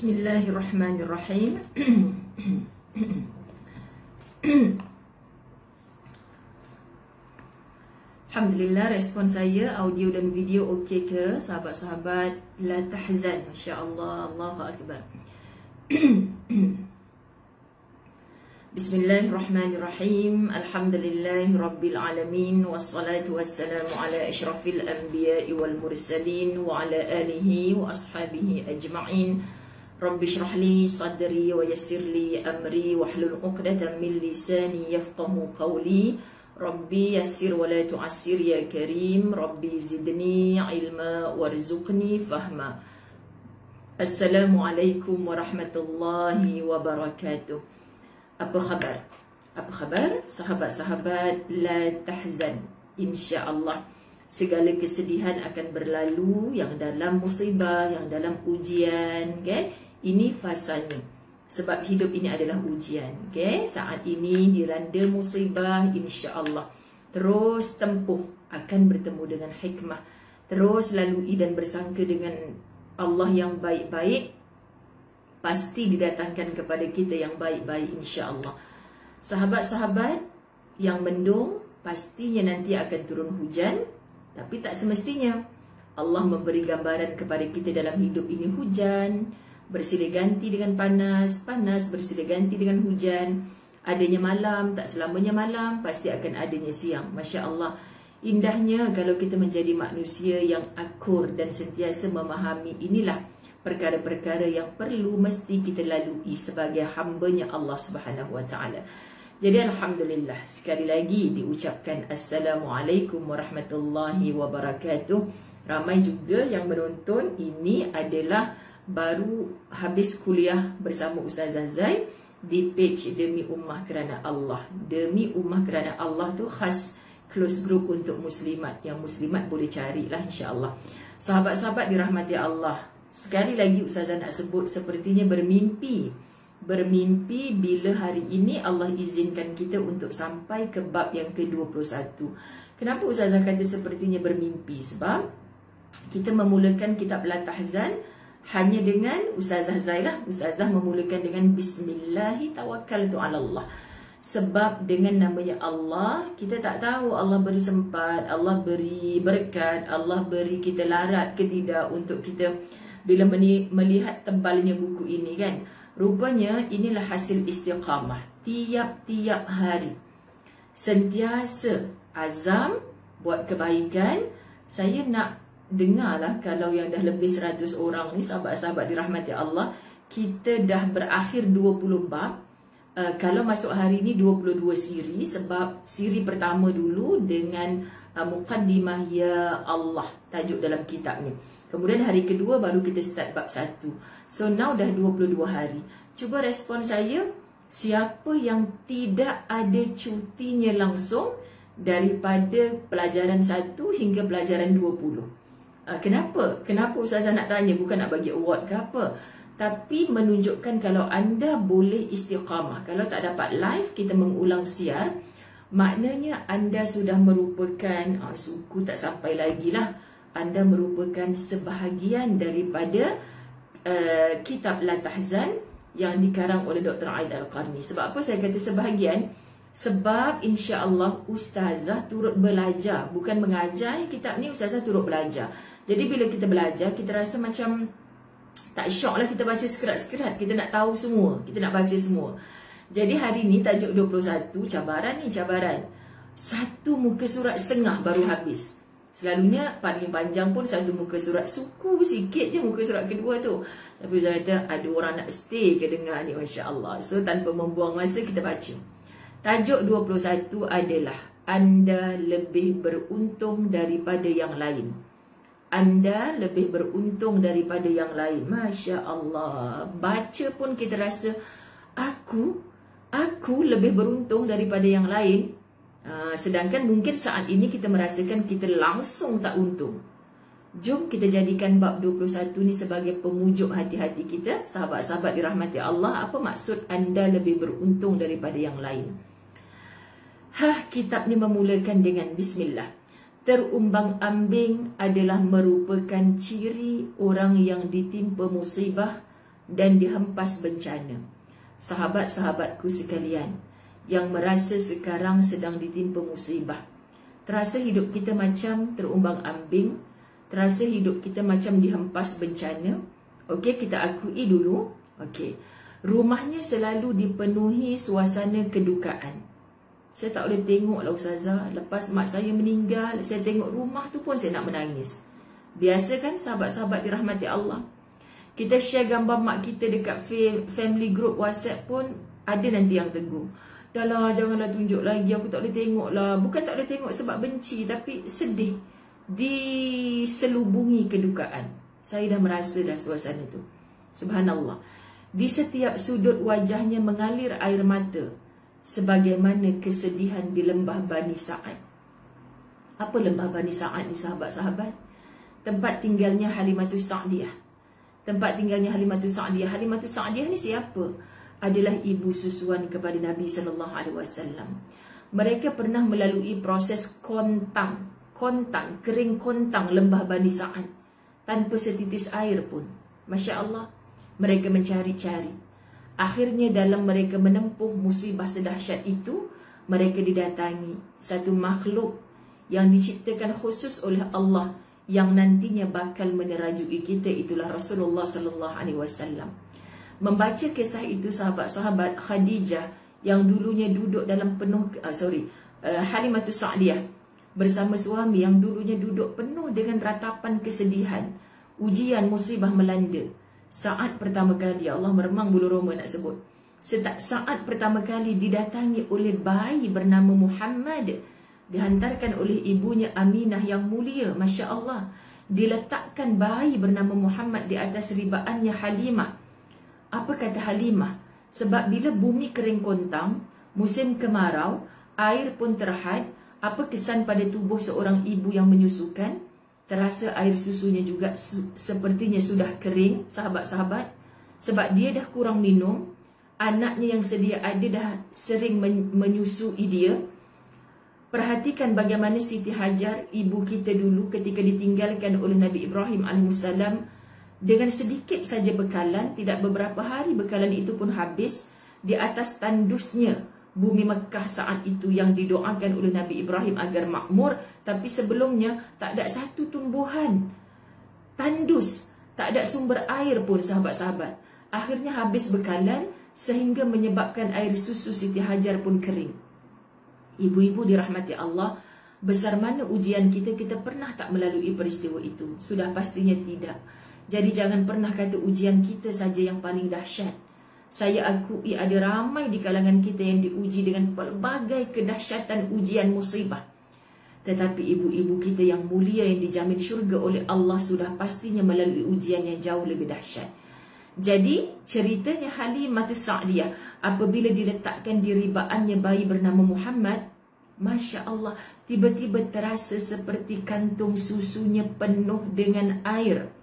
Bismillahirrahmanirrahim. Alhamdulillah respon saya audio dan video okey ke sahabat-sahabat la tahzan masya-Allah Allahu akbar. Bismillahirrahmanirrahim. Alhamdulillahirabbil alamin wassalatu wassalamu ala asyrafil anbiya'i wal mursalin wa ala alihi wa ashabihi ajma'in. Rabbi shrah li sadri wa yassir li amri wahlul 'uqdatam min lisani yafqahu qawli. Rabbi yassir wa la tu'assir ya karim. Rabbi zidni ilma warzuqni fahma. Assalamualaikum warahmatullahi wabarakatuh. Apa khabar? Apa khabar? Sahabat-sahabat la tahzan. Insya-Allah segala kesedihan akan berlalu yang dalam musibah, yang dalam ujian, kan? Ini fasanya. Sebab hidup ini adalah ujian, okay? Saat ini dilanda musibah, insya-Allah. Terus tempuh akan bertemu dengan hikmah. Terus lalui dan bersangka dengan Allah yang baik-baik pasti didatangkan kepada kita yang baik-baik insya-Allah. Sahabat-sahabat yang mendung pastinya nanti akan turun hujan tapi tak semestinya Allah memberi gambaran kepada kita dalam hidup ini hujan bersilih ganti dengan panas, panas bersilih ganti dengan hujan. Adanya malam, tak selamanya malam, pasti akan adanya siang. Masya Allah. Indahnya kalau kita menjadi manusia yang akur dan sentiasa memahami inilah perkara-perkara yang perlu mesti kita lalui sebagai hambanya Allah Subhanahu Wa Taala. Jadi alhamdulillah sekali lagi diucapkan assalamualaikum warahmatullahi wabarakatuh. Ramai juga yang menonton ini adalah baru habis kuliah bersama Ustazah Zai di page Demi Ummah Kerana Allah. Demi Ummah Kerana Allah tu khas close group untuk muslimat. Yang muslimat boleh carilah insya-Allah. Sahabat-sahabat dirahmati Allah, Sekali lagi Ustazah nak sebut sepertinya bermimpi. Bermimpi bila hari ini Allah izinkan kita untuk sampai ke bab yang ke-21. Kenapa Ustazah kata sepertinya bermimpi? Sebab kita memulakan kitab La Tahzan hanya dengan Ustazah Zailah. Ustazah memulakan dengan Bismillahirrahmanirrahim. Sebab dengan namanya Allah, kita tak tahu Allah beri sempat, Allah beri berkat, Allah beri kita larat ke tidak untuk kita bila melihat tebalnya buku ini kan rupanya inilah hasil istiqamah tiap-tiap hari sentiasa azam buat kebaikan saya nak dengarlah kalau yang dah lebih 100 orang ni sahabat-sahabat dirahmati Allah kita dah berakhir 20 bab uh, kalau masuk hari ni 22 siri sebab siri pertama dulu dengan uh, muqaddimah ya Allah tajuk dalam kitab ni Kemudian hari kedua baru kita start bab satu. So now dah 22 hari. Cuba respon saya, siapa yang tidak ada cutinya langsung daripada pelajaran satu hingga pelajaran 20? Uh, kenapa? Kenapa Ustazah nak tanya? Bukan nak bagi award ke apa? Tapi menunjukkan kalau anda boleh istiqamah. Kalau tak dapat live, kita mengulang siar. Maknanya anda sudah merupakan, uh, suku tak sampai lagi lah anda merupakan sebahagian daripada uh, kitab La Tahzan yang dikarang oleh Dr. Aid Al-Qarni. Sebab apa saya kata sebahagian? Sebab insya-Allah ustazah turut belajar, bukan mengajar kitab ni ustazah turut belajar. Jadi bila kita belajar, kita rasa macam tak syok lah kita baca sekerat-sekerat. Kita nak tahu semua, kita nak baca semua. Jadi hari ni tajuk 21, cabaran ni cabaran. Satu muka surat setengah baru habis. Selalunya paling panjang pun satu muka surat suku sikit je muka surat kedua tu. Tapi saya kata ada orang nak stay ke dengar ni Masya Allah. So tanpa membuang masa kita baca. Tajuk 21 adalah anda lebih beruntung daripada yang lain. Anda lebih beruntung daripada yang lain. Masya Allah. Baca pun kita rasa aku, aku lebih beruntung daripada yang lain. Ah, sedangkan mungkin saat ini kita merasakan kita langsung tak untung. Jom kita jadikan bab 21 ni sebagai pemujuk hati-hati kita. Sahabat-sahabat dirahmati Allah, apa maksud anda lebih beruntung daripada yang lain? Hah, kitab ni memulakan dengan bismillah. Terumbang ambing adalah merupakan ciri orang yang ditimpa musibah dan dihempas bencana. Sahabat-sahabatku sekalian yang merasa sekarang sedang ditimpa musibah. Terasa hidup kita macam terumbang ambing, terasa hidup kita macam dihempas bencana. Okey, kita akui dulu. Okey. Rumahnya selalu dipenuhi suasana kedukaan. Saya tak boleh tengok lah Ustazah. Lepas mak saya meninggal Saya tengok rumah tu pun saya nak menangis. Biasa kan sahabat-sahabat dirahmati Allah. Kita share gambar mak kita dekat family group WhatsApp pun Ada nanti yang tegur. Dah lah janganlah tunjuk lagi Aku tak boleh tengok lah. Bukan tak boleh tengok sebab benci Tapi sedih. Diselubungi kedukaan. Saya dah merasa dah suasana tu. Subhanallah. Di setiap sudut wajahnya mengalir air mata sebagaimana kesedihan di lembah Bani Sa'ad. Apa lembah Bani Sa'ad ni sahabat-sahabat? Tempat tinggalnya Halimatus Sa'diyah. Tempat tinggalnya Halimatus Sa'diyah. Halimatus Sa'diyah ni siapa? Adalah ibu susuan kepada Nabi sallallahu alaihi wasallam. Mereka pernah melalui proses kontang, kontang, kering kontang lembah Bani Sa'ad tanpa setitis air pun. Masya-Allah, mereka mencari-cari Akhirnya dalam mereka menempuh musibah sedahsyat itu, mereka didatangi satu makhluk yang diciptakan khusus oleh Allah yang nantinya bakal menerajui kita itulah Rasulullah sallallahu alaihi wasallam. Membaca kisah itu sahabat-sahabat Khadijah yang dulunya duduk dalam penuh uh, sorry uh, Halimatus Sa'diyah bersama suami yang dulunya duduk penuh dengan ratapan kesedihan, ujian musibah melanda. Saat pertama kali Allah meremang bulu roma nak sebut. Saat pertama kali didatangi oleh bayi bernama Muhammad dihantarkan oleh ibunya Aminah yang mulia, masya-Allah. Diletakkan bayi bernama Muhammad di atas ribaannya Halimah. Apa kata Halimah? Sebab bila bumi kering kontang, musim kemarau, air pun terhad, apa kesan pada tubuh seorang ibu yang menyusukan? Terasa air susunya juga su sepertinya sudah kering sahabat-sahabat. Sebab dia dah kurang minum anaknya yang sedia ada dah sering men menyusui dia. Perhatikan bagaimana Siti Hajar ibu kita dulu ketika ditinggalkan oleh Nabi Ibrahim AS dengan sedikit saja bekalan tidak beberapa hari bekalan itu pun habis di atas tandusnya bumi Mekah saat itu yang didoakan oleh Nabi Ibrahim agar makmur tapi sebelumnya tak ada satu tumbuhan tandus tak ada sumber air pun sahabat-sahabat. Akhirnya habis bekalan sehingga menyebabkan air susu Siti Hajar pun kering. Ibu-ibu dirahmati Allah besar mana ujian kita kita pernah tak melalui peristiwa itu? Sudah pastinya tidak. Jadi jangan pernah kata ujian kita saja yang paling dahsyat. Saya akui ada ramai di kalangan kita yang diuji dengan pelbagai kedahsyatan ujian musibah. Tetapi ibu-ibu kita yang mulia yang dijamin syurga oleh Allah sudah pastinya melalui ujian yang jauh lebih dahsyat. Jadi ceritanya Halimah Sa'diyah apabila diletakkan di ribaannya bayi bernama Muhammad, Masya Allah, tiba-tiba terasa seperti kantung susunya penuh dengan air.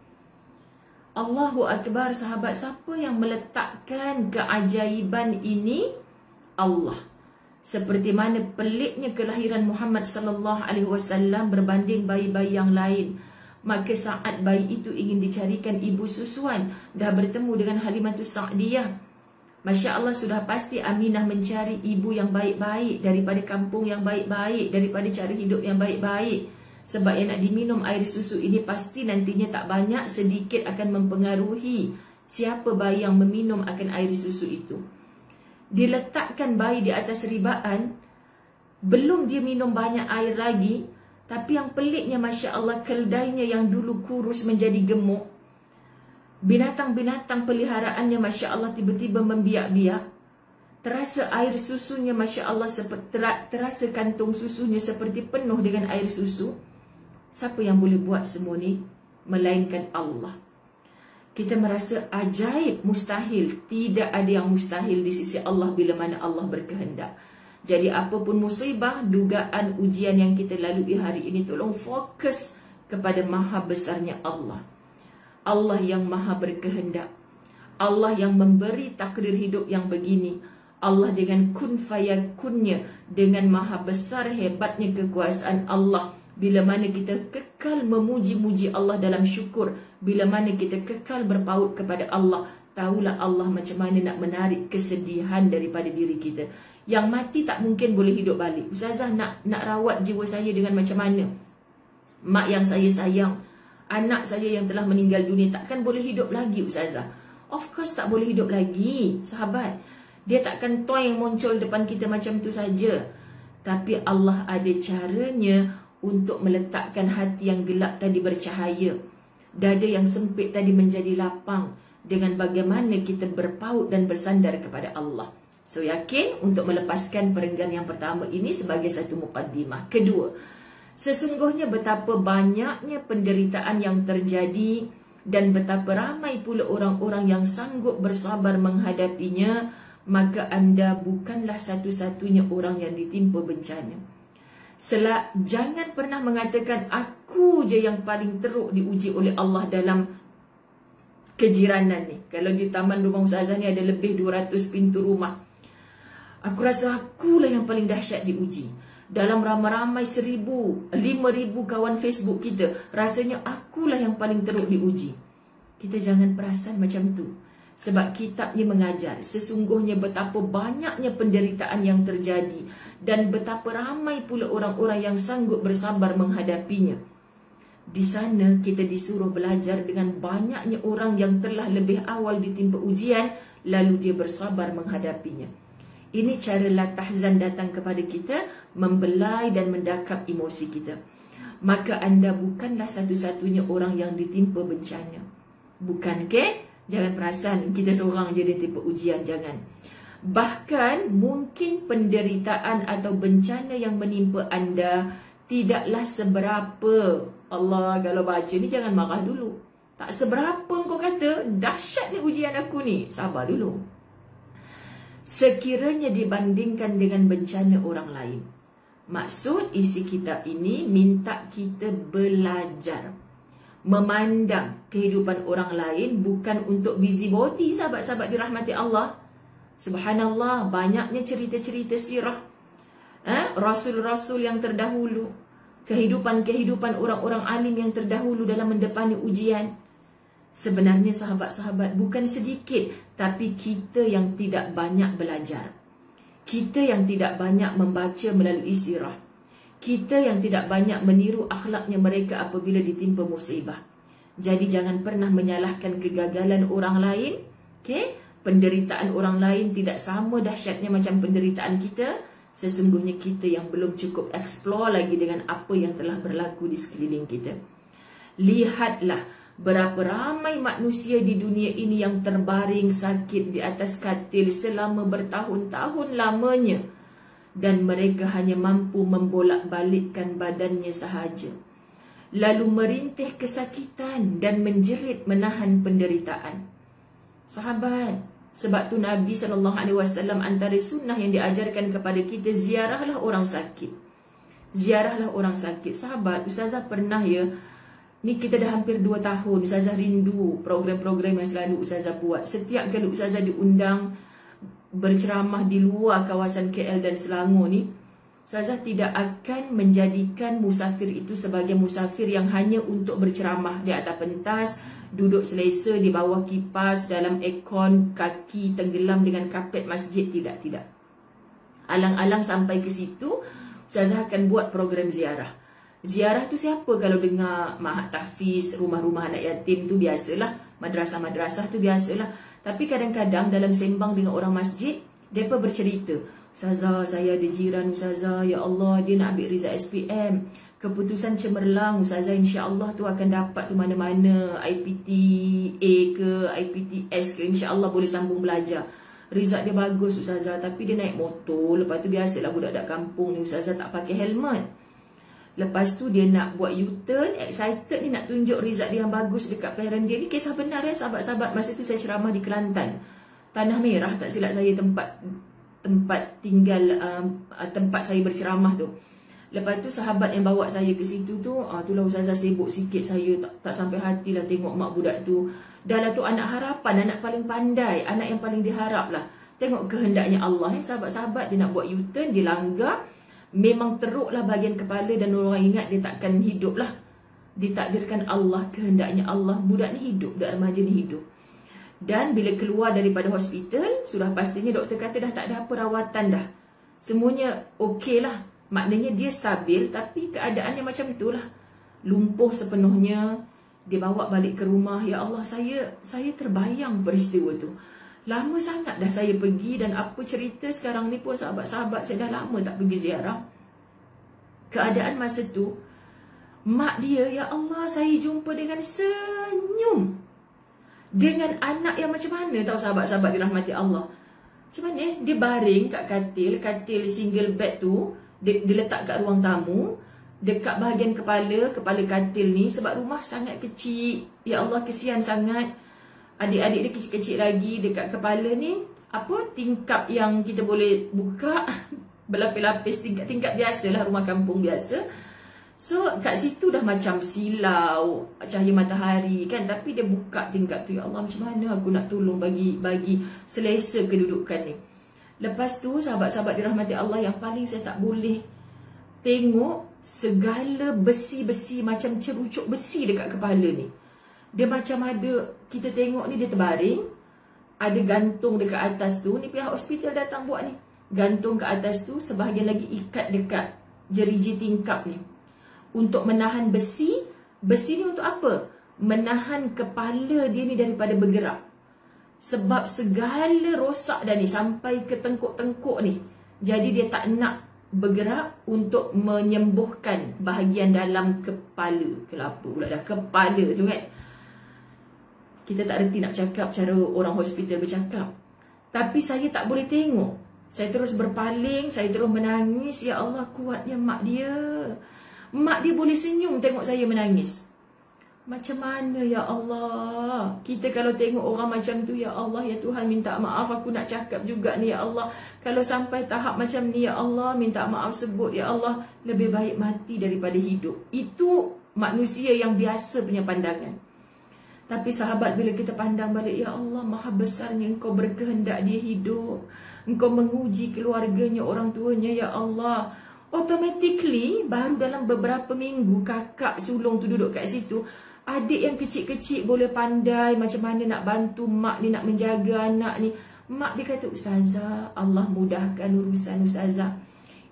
Allahu Akbar sahabat siapa yang meletakkan keajaiban ini Allah seperti mana peliknya kelahiran Muhammad sallallahu alaihi wasallam berbanding bayi-bayi yang lain. Maka saat bayi itu ingin dicarikan ibu susuan dah bertemu dengan Halimatus Sa'diyah. Masya Allah sudah pasti Aminah mencari ibu yang baik-baik daripada kampung yang baik-baik daripada cari hidup yang baik-baik. Sebab yang nak diminum air susu ini pasti nantinya tak banyak sedikit akan mempengaruhi siapa bayi yang meminum akan air susu itu. Diletakkan bayi di atas ribaan, belum dia minum banyak air lagi, tapi yang peliknya Masya Allah keldainya yang dulu kurus menjadi gemuk. Binatang-binatang peliharaannya Masya Allah tiba-tiba membiak-biak. Terasa air susunya Masya Allah terasa kantung susunya seperti penuh dengan air susu. Siapa yang boleh buat semua ni? Melainkan Allah. Kita merasa ajaib, mustahil. Tidak ada yang mustahil di sisi Allah bila mana Allah berkehendak. Jadi apapun musibah, dugaan, ujian yang kita lalui hari ini, tolong fokus kepada maha besarnya Allah. Allah yang maha berkehendak. Allah yang memberi takdir hidup yang begini. Allah dengan kun fayakunnya, dengan maha besar hebatnya kekuasaan Allah bila mana kita kekal memuji-muji Allah dalam syukur, bila mana kita kekal berpaut kepada Allah tahulah Allah macam mana nak menarik kesedihan daripada diri kita. Yang mati tak mungkin boleh hidup balik. Ustazah nak nak rawat jiwa saya dengan macam mana? Mak yang saya sayang, anak saya yang telah meninggal dunia takkan boleh hidup lagi Ustazah. Of course tak boleh hidup lagi, sahabat. Dia takkan toy yang muncul depan kita macam tu saja. Tapi Allah ada caranya untuk meletakkan hati yang gelap tadi bercahaya. Dada yang sempit tadi menjadi lapang dengan bagaimana kita berpaut dan bersandar kepada Allah. So yakin untuk melepaskan perenggan yang pertama ini sebagai satu mukaddimah. Kedua, sesungguhnya betapa banyaknya penderitaan yang terjadi dan betapa ramai pula orang-orang yang sanggup bersabar menghadapinya, maka anda bukanlah satu-satunya orang yang ditimpa bencana. Selak, jangan pernah mengatakan aku je yang paling teruk diuji oleh Allah dalam kejiranan ni. Kalau di taman rumah Ustazah ni ada lebih 200 pintu rumah. Aku rasa akulah yang paling dahsyat diuji. Dalam ramai-ramai seribu, lima ribu kawan Facebook kita, rasanya akulah yang paling teruk diuji. Kita jangan perasan macam tu. Sebab kitab ni mengajar sesungguhnya betapa banyaknya penderitaan yang terjadi dan betapa ramai pula orang-orang yang sanggup bersabar menghadapinya. Di sana kita disuruh belajar dengan banyaknya orang yang telah lebih awal ditimpa ujian lalu dia bersabar menghadapinya. Ini cara la tahzan datang kepada kita membelai dan mendakap emosi kita. Maka anda bukanlah satu-satunya orang yang ditimpa bencana. Bukan ke? Jangan perasan kita seorang je ditimpa ujian, jangan. Bahkan mungkin penderitaan atau bencana yang menimpa anda tidaklah seberapa. Allah kalau baca ni jangan marah dulu. Tak seberapa kau kata dahsyat ni ujian aku ni. Sabar dulu. Sekiranya dibandingkan dengan bencana orang lain. Maksud isi kitab ini minta kita belajar. Memandang kehidupan orang lain bukan untuk busybody sahabat-sahabat dirahmati Allah subhanallah banyaknya cerita-cerita sirah eh, rasul-rasul yang terdahulu, kehidupan-kehidupan orang-orang alim yang terdahulu dalam mendepani ujian. Sebenarnya sahabat-sahabat bukan sedikit, tapi kita yang tidak banyak belajar. Kita yang tidak banyak membaca melalui sirah. Kita yang tidak banyak meniru akhlaknya mereka apabila ditimpa musibah. Jadi jangan pernah menyalahkan kegagalan orang lain. Okay? Penderitaan orang lain tidak sama dahsyatnya macam penderitaan kita. Sesungguhnya kita yang belum cukup explore lagi dengan apa yang telah berlaku di sekeliling kita. Lihatlah berapa ramai manusia di dunia ini yang terbaring sakit di atas katil selama bertahun-tahun lamanya. Dan mereka hanya mampu membolak-balikkan badannya sahaja. Lalu merintih kesakitan dan menjerit menahan penderitaan. Sahabat, sebab tu Nabi SAW antara sunnah yang diajarkan kepada kita ziarahlah orang sakit. Ziarahlah orang sakit. Sahabat, Ustazah pernah ya, ni kita dah hampir 2 tahun, Ustazah rindu program-program yang selalu Ustazah buat. Setiap kali Ustazah diundang berceramah di luar kawasan KL dan Selangor ni, Ustazah tidak akan menjadikan musafir itu sebagai musafir yang hanya untuk berceramah di atas pentas, duduk selesa di bawah kipas dalam aircon kaki tenggelam dengan kapet masjid. Tidak tidak. Alang-alang sampai ke situ Ustazah akan buat program ziarah. Ziarah tu siapa? Kalau dengar mahat tahfiz rumah-rumah anak yatim tu biasalah. Madrasah-madrasah tu biasalah. Tapi kadang-kadang dalam sembang dengan orang masjid depa bercerita Ustazah saya ada jiran Ustazah. Ya Allah dia nak ambil rizal SPM keputusan cemerlang Ustazah insya-Allah tu akan dapat tu mana-mana IPT A ke IPT S ke insya-Allah boleh sambung belajar. Result dia bagus Ustazah tapi dia naik motor lepas tu biasalah budak-budak kampung ni Ustazah tak pakai helmet. Lepas tu dia nak buat U-turn, excited ni nak tunjuk result dia yang bagus dekat parent dia. Ni kisah benar ya sahabat-sahabat masa tu saya ceramah di Kelantan. Tanah Merah tak silap saya tempat tempat tinggal um, tempat saya berceramah tu. Lepas tu sahabat yang bawa saya ke situ tu, ah itulah Ustazah sibuk sikit saya tak, tak sampai hatilah tengok mak budak tu. Dah lah tu anak harapan, anak paling pandai, anak yang paling diharap lah. Tengok kehendaknya Allah. Eh, sahabat-sahabat dia nak buat U-turn, dia langgar. Memang teruklah bahagian kepala dan orang ingat dia takkan hidup lah. Ditakdirkan Allah, kehendaknya Allah. Budak ni hidup, budak remaja ni hidup. Dan bila keluar daripada hospital, sudah pastinya doktor kata dah tak ada apa rawatan dah. Semuanya okey lah. Maknanya dia stabil tapi keadaannya macam itulah. Lumpuh sepenuhnya. Dia bawa balik ke rumah. Ya Allah, saya saya terbayang peristiwa tu. Lama sangat dah saya pergi dan apa cerita sekarang ni pun sahabat-sahabat saya dah lama tak pergi ziarah. Keadaan masa tu, mak dia, ya Allah saya jumpa dengan senyum. Dengan anak yang macam mana tahu sahabat-sahabat dirahmati Allah. Macam mana eh? Dia baring kat katil, katil single bed tu, dia, dia letak kat ruang tamu, dekat bahagian kepala, kepala katil ni sebab rumah sangat kecil. Ya Allah kesian sangat. Adik-adik dia kecil-kecil lagi dekat kepala ni apa tingkap yang kita boleh buka berlapis-lapis tingkap-tingkap biasalah rumah kampung biasa. So kat situ dah macam silau cahaya matahari kan tapi dia buka tingkap tu ya Allah macam mana aku nak tolong bagi bagi selesa kedudukan ni. Lepas tu sahabat-sahabat dirahmati Allah yang paling saya tak boleh tengok segala besi-besi macam cerucuk besi dekat kepala ni. Dia macam ada Kita tengok ni dia terbaring Ada gantung dekat atas tu Ni pihak hospital datang buat ni Gantung ke atas tu Sebahagian lagi ikat dekat Jeriji tingkap ni Untuk menahan besi Besi ni untuk apa? Menahan kepala dia ni daripada bergerak Sebab segala rosak dah ni Sampai ke tengkuk-tengkuk ni Jadi dia tak nak bergerak Untuk menyembuhkan Bahagian dalam kepala Kelapa pula dah Kepala tu kan kita tak reti nak cakap cara orang hospital bercakap. Tapi saya tak boleh tengok. Saya terus berpaling, saya terus menangis. Ya Allah, kuatnya mak dia. Mak dia boleh senyum tengok saya menangis. Macam mana ya Allah? Kita kalau tengok orang macam tu ya Allah ya Tuhan minta maaf aku nak cakap juga ni ya Allah. Kalau sampai tahap macam ni ya Allah minta maaf sebut ya Allah lebih baik mati daripada hidup. Itu manusia yang biasa punya pandangan. Tapi sahabat bila kita pandang balik Ya Allah maha besarnya engkau berkehendak dia hidup Engkau menguji keluarganya orang tuanya Ya Allah Automatically baru dalam beberapa minggu Kakak sulung tu duduk kat situ Adik yang kecil-kecil boleh pandai Macam mana nak bantu mak ni nak menjaga anak ni. Mak dia kata Ustazah Allah mudahkan urusan Ustazah.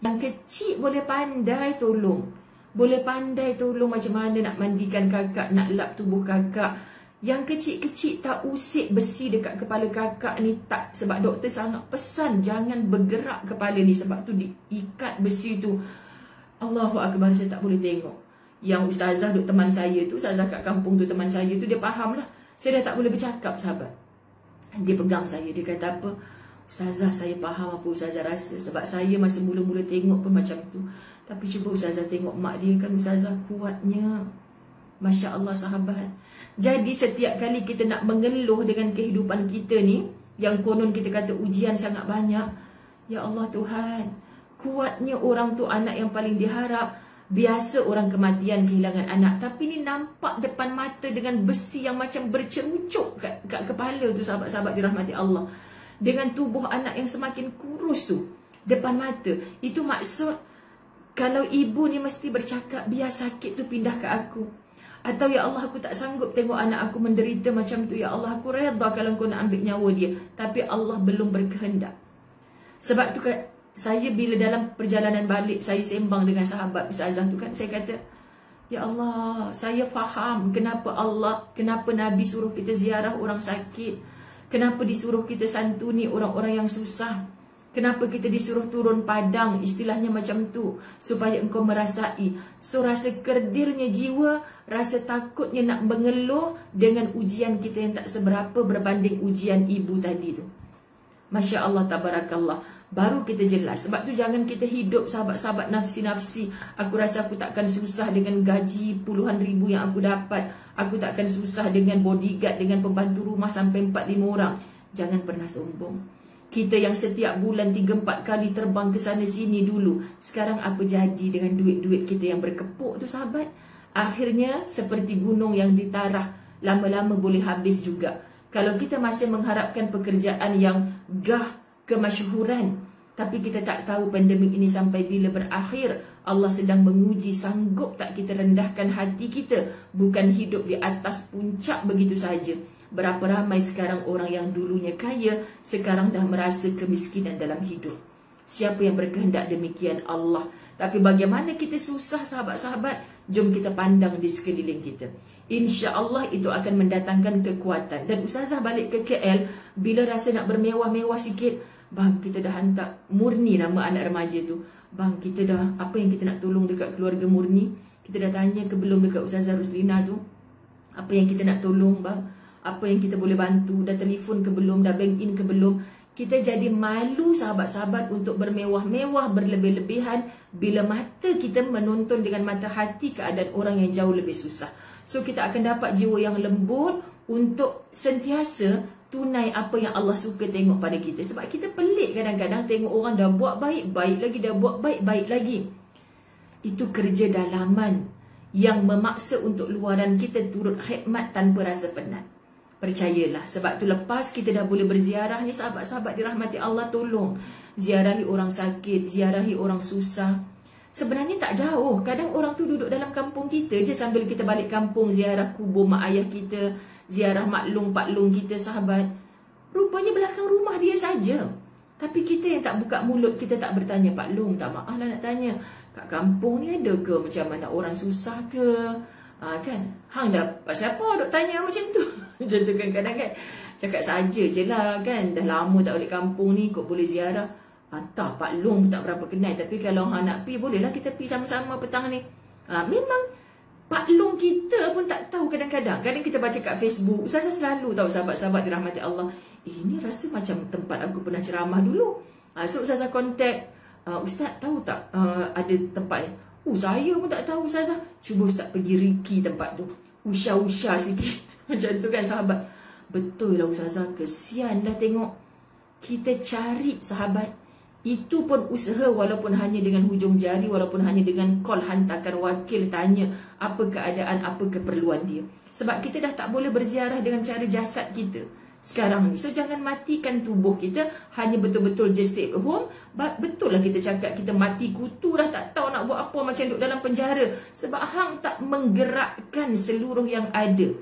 Yang kecil boleh pandai tolong. Boleh pandai tolong macam mana nak mandikan kakak Nak lap tubuh kakak. Yang kecil-kecil tak usik besi dekat kepala kakak ni tak sebab doktor sangat pesan jangan bergerak kepala ni. Sebab tu diikat besi tu. Allahu akbar saya tak boleh tengok. Yang ustazah duk teman saya tu, ustazah kat kampung tu teman saya tu dia faham lah. Saya dah tak boleh bercakap sahabat. Dia pegang saya dia kata apa? Ustazah saya faham apa ustazah rasa sebab saya masa mula-mula tengok pun macam tu. Tapi cuba ustazah tengok mak dia kan ustazah kuatnya. Masya Allah sahabat. Jadi setiap kali kita nak mengeluh dengan kehidupan kita ni Yang konon kita kata ujian sangat banyak Ya Allah Tuhan Kuatnya orang tu anak yang paling diharap Biasa orang kematian kehilangan anak Tapi ni nampak depan mata dengan besi yang macam bercerucuk kat, kat kepala tu sahabat-sahabat dirahmati Allah. Dengan tubuh anak yang semakin kurus tu Depan mata. Itu maksud Kalau ibu ni mesti bercakap Biar sakit tu pindah ke aku. Atau ya Allah aku tak sanggup tengok anak aku menderita macam tu. Ya Allah aku redha kalau kau nak ambil nyawa dia. Tapi Allah belum berkehendak. Sebab tu saya bila dalam perjalanan balik Saya sembang dengan sahabat Ustazah tu kan Saya kata Ya Allah saya faham kenapa Allah Kenapa Nabi suruh kita ziarah orang sakit. Kenapa disuruh kita santuni orang-orang yang susah. Kenapa kita disuruh turun padang istilahnya macam tu supaya engkau merasai. So rasa kerdilnya jiwa rasa takutnya nak mengeluh dengan ujian kita yang tak seberapa berbanding ujian ibu tadi tu. Masya Allah tabarakallah baru kita jelas sebab tu jangan kita hidup sahabat-sahabat nafsi-nafsi aku rasa aku takkan susah dengan gaji puluhan ribu yang aku dapat aku takkan susah dengan bodyguard dengan pembantu rumah sampai 4 5 orang jangan pernah sombong kita yang setiap bulan 3-4 kali terbang ke sana sini dulu. Sekarang apa jadi dengan duit-duit kita yang berkepuk tu sahabat? Akhirnya seperti gunung yang ditarah. Lama-lama boleh habis juga. Kalau kita masih mengharapkan pekerjaan yang gah kemasyuhuran. Tapi kita tak tahu pandemik ini sampai bila berakhir. Allah sedang menguji sanggup tak kita rendahkan hati kita. Bukan hidup di atas puncak begitu saja. Berapa ramai sekarang orang yang dulunya kaya sekarang dah merasa kemiskinan dalam hidup. Siapa yang berkehendak demikian Allah. Tapi bagaimana kita susah sahabat-sahabat, jom kita pandang di sekeliling kita. Insya Allah itu akan mendatangkan kekuatan. Dan Ustazah balik ke KL, bila rasa nak bermewah-mewah sikit, bang kita dah hantar murni nama anak remaja tu. Bang kita dah, apa yang kita nak tolong dekat keluarga murni? Kita dah tanya ke belum dekat Ustazah Ruslina tu? Apa yang kita nak tolong bang? apa yang kita boleh bantu, dah telefon ke belum, dah bank in ke belum. Kita jadi malu sahabat-sahabat untuk bermewah-mewah, berlebih-lebihan bila mata kita menonton dengan mata hati keadaan orang yang jauh lebih susah. So kita akan dapat jiwa yang lembut untuk sentiasa tunai apa yang Allah suka tengok pada kita. Sebab kita pelik kadang-kadang tengok orang dah buat baik, baik lagi, dah buat baik, baik lagi. Itu kerja dalaman yang memaksa untuk luaran kita turut khidmat tanpa rasa penat. Percayalah sebab tu lepas kita dah boleh berziarah ni sahabat-sahabat dirahmati Allah tolong ziarahi orang sakit, ziarahi orang susah. Sebenarnya tak jauh. Kadang orang tu duduk dalam kampung kita je sambil kita balik kampung ziarah kubur mak ayah kita, ziarah mak long pak long kita sahabat. Rupanya belakang rumah dia saja. Tapi kita yang tak buka mulut, kita tak bertanya Pak Long, tak maaf lah nak tanya. Kat kampung ni ada ke macam mana orang susah ke? Ha, kan? Hang dah pasal apa duk tanya macam tu? macam tu kan kadang kan. Cakap saja je lah kan. Dah lama tak balik kampung ni kok boleh ziarah. Entah Pak Long tak berapa kenal. Tapi kalau hang nak pergi bolehlah kita pergi sama-sama petang ni. Ha, memang Pak Long kita pun tak tahu kadang-kadang. Kadang kita baca kat Facebook. Saya selalu tahu sahabat-sahabat dirahmati Allah. Eh, ini rasa macam tempat aku pernah ceramah dulu. Ha, so Ustazah kontak. Uh, Ustaz tahu tak uh, ada tempat ni? Oh saya pun tak tahu Ustazah Cuba Ustaz pergi Riki tempat tu Usha-usha sikit Macam tu kan sahabat Betul lah Ustazah Kesian dah tengok Kita cari sahabat Itu pun usaha walaupun hanya dengan hujung jari Walaupun hanya dengan call hantarkan wakil Tanya apa keadaan Apa keperluan dia Sebab kita dah tak boleh berziarah dengan cara jasad kita sekarang ni. So jangan matikan tubuh kita hanya betul-betul just stay at home. But betul lah kita cakap kita mati kutu dah tak tahu nak buat apa macam duduk dalam penjara. Sebab hang tak menggerakkan seluruh yang ada.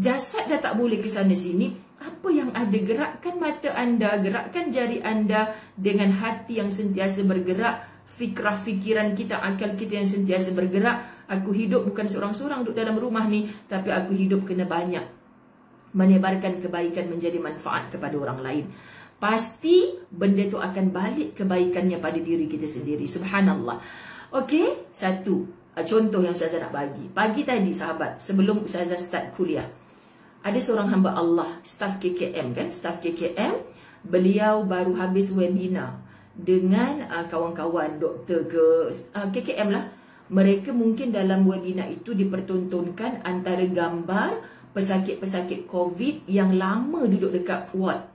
Jasad dah tak boleh ke sana sini. Apa yang ada gerakkan mata anda, gerakkan jari anda dengan hati yang sentiasa bergerak. Fikrah fikiran kita, akal kita yang sentiasa bergerak. Aku hidup bukan seorang-seorang duduk dalam rumah ni. Tapi aku hidup kena banyak menebarkan kebaikan menjadi manfaat kepada orang lain. Pasti benda tu akan balik kebaikannya pada diri kita sendiri. Subhanallah. Okey, satu contoh yang Ustazah nak bagi. Pagi tadi sahabat, sebelum Ustazah start kuliah. Ada seorang hamba Allah, staff KKM kan, staff KKM. Beliau baru habis webinar dengan uh, kawan-kawan doktor ke uh, KKM lah. Mereka mungkin dalam webinar itu dipertontonkan antara gambar pesakit-pesakit COVID yang lama duduk dekat ward.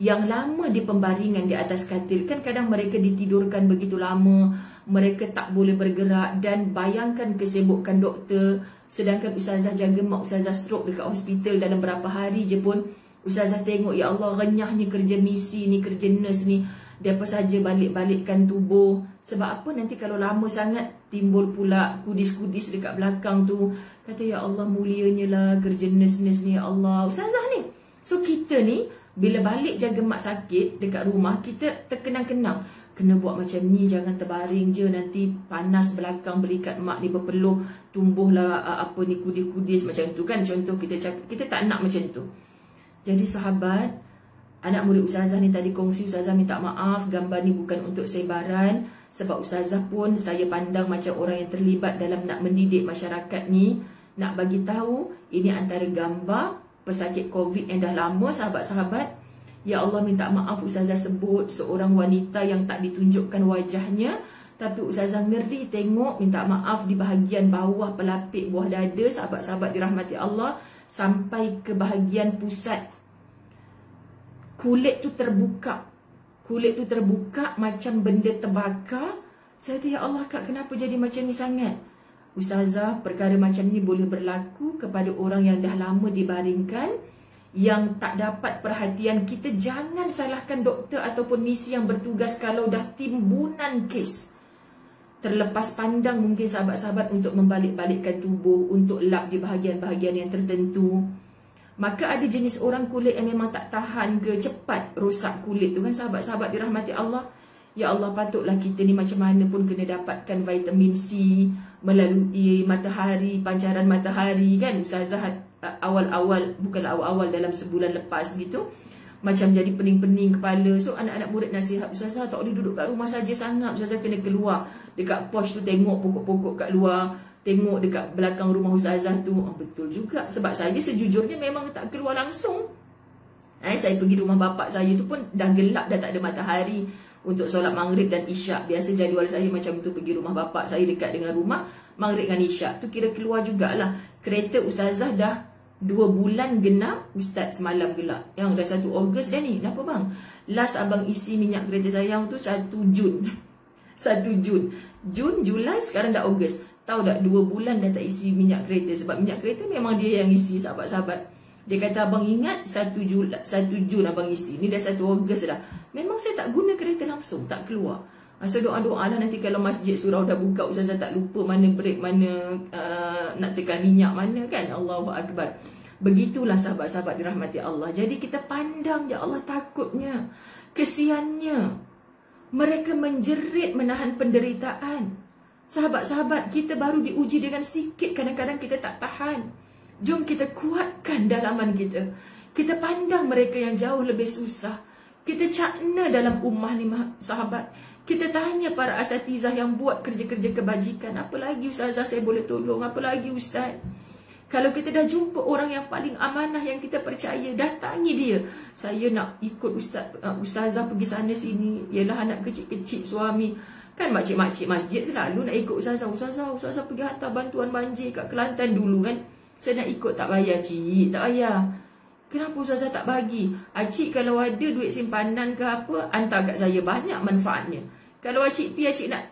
Yang lama di pembaringan di atas katil. Kan kadang mereka ditidurkan begitu lama. Mereka tak boleh bergerak. Dan bayangkan kesibukan doktor. Sedangkan Ustazah jaga mak Ustazah stroke dekat hospital dalam berapa hari je pun. Ustazah tengok, Ya Allah, renyahnya kerja misi ni, kerja nurse ni. Dia apa saja balik-balikkan tubuh. Sebab apa nanti kalau lama sangat timbul pula kudis-kudis dekat belakang tu. Kata ya Allah mulianya lah kerja nurse-nurse ni ya Allah. Ustazah ni. So kita ni bila balik jaga mak sakit dekat rumah kita terkenang-kenang. Kena buat macam ni jangan terbaring je nanti panas belakang belikat mak ni berpeluh tumbuhlah apa ni kudis-kudis macam tu kan. Contoh kita cakap kita tak nak macam tu. Jadi sahabat anak murid ustazah ni tadi kongsi ustazah minta maaf gambar ni bukan untuk sebaran. Sebab ustazah pun saya pandang macam orang yang terlibat dalam nak mendidik masyarakat ni nak bagi tahu ini antara gambar pesakit covid yang dah lama sahabat-sahabat ya Allah minta maaf ustazah sebut seorang wanita yang tak ditunjukkan wajahnya tapi ustazah ngeri tengok minta maaf di bahagian bawah pelapik buah dada sahabat-sahabat dirahmati Allah sampai ke bahagian pusat kulit tu terbuka kulit tu terbuka macam benda terbakar. Saya kata, Ya Allah kak, kenapa jadi macam ni sangat? Ustazah, perkara macam ni boleh berlaku kepada orang yang dah lama dibaringkan, yang tak dapat perhatian kita. Jangan salahkan doktor ataupun misi yang bertugas kalau dah timbunan kes. Terlepas pandang mungkin sahabat-sahabat untuk membalik-balikkan tubuh, untuk lap di bahagian-bahagian yang tertentu. Maka ada jenis orang kulit yang memang tak tahan ke cepat rosak kulit tu kan sahabat-sahabat dirahmati Allah. Ya Allah patutlah kita ni macam mana pun kena dapatkan vitamin C melalui matahari, pancaran matahari kan. Ustazah awal-awal, bukanlah awal-awal dalam sebulan lepas gitu. Macam jadi pening-pening kepala. So anak-anak murid nasihat Ustazah tak boleh duduk kat rumah saja sangat. Ustazah kena keluar dekat posh tu tengok pokok-pokok kat luar tengok dekat belakang rumah ustazah tu oh, betul juga sebab saya sejujurnya memang tak keluar langsung eh, saya pergi rumah bapak saya tu pun dah gelap dah tak ada matahari untuk solat maghrib dan isyak biasa jadual saya macam tu pergi rumah bapak saya dekat dengan rumah maghrib dan isyak tu kira keluar jugalah kereta ustazah dah dua bulan genap ustaz semalam gelap yang dah 1 Ogos dah ni. Kenapa bang? Last abang isi minyak kereta sayang tu 1 Jun. 1 Jun. Jun, Julai, sekarang dah Ogos Tahu tak dua bulan dah tak isi minyak kereta? Sebab minyak kereta memang dia yang isi sahabat-sahabat. Dia kata abang ingat satu Jun, satu Jun abang isi. Ni dah satu Ogos dah. Memang saya tak guna kereta langsung Tak keluar Masa doa-doa lah nanti kalau masjid surau dah buka Ustazah tak lupa mana break mana uh, Nak tekan minyak mana kan Allahu Akbar Begitulah sahabat-sahabat dirahmati Allah Jadi kita pandang ya Allah takutnya Kesiannya Mereka menjerit menahan penderitaan Sahabat-sahabat, kita baru diuji dengan sikit kadang-kadang kita tak tahan. Jom kita kuatkan dalaman kita. Kita pandang mereka yang jauh lebih susah. Kita cakna dalam ummah ni sahabat. Kita tanya para asatizah yang buat kerja-kerja kebajikan. Apa lagi ustazah saya boleh tolong? Apa lagi ustaz? Kalau kita dah jumpa orang yang paling amanah yang kita percaya, datangi dia. Saya nak ikut ustaz, uh, ustazah pergi sana sini. Ialah anak kecil-kecil suami. Kan makcik-makcik masjid selalu nak ikut Ustazah. Ustazah, Ustazah pergi hantar bantuan banjir kat Kelantan dulu kan. Saya nak ikut tak bayar cik, tak bayar. Kenapa Ustazah tak bagi? Acik kalau ada duit simpanan ke apa, hantar kat saya banyak manfaatnya. Kalau acik pi acik nak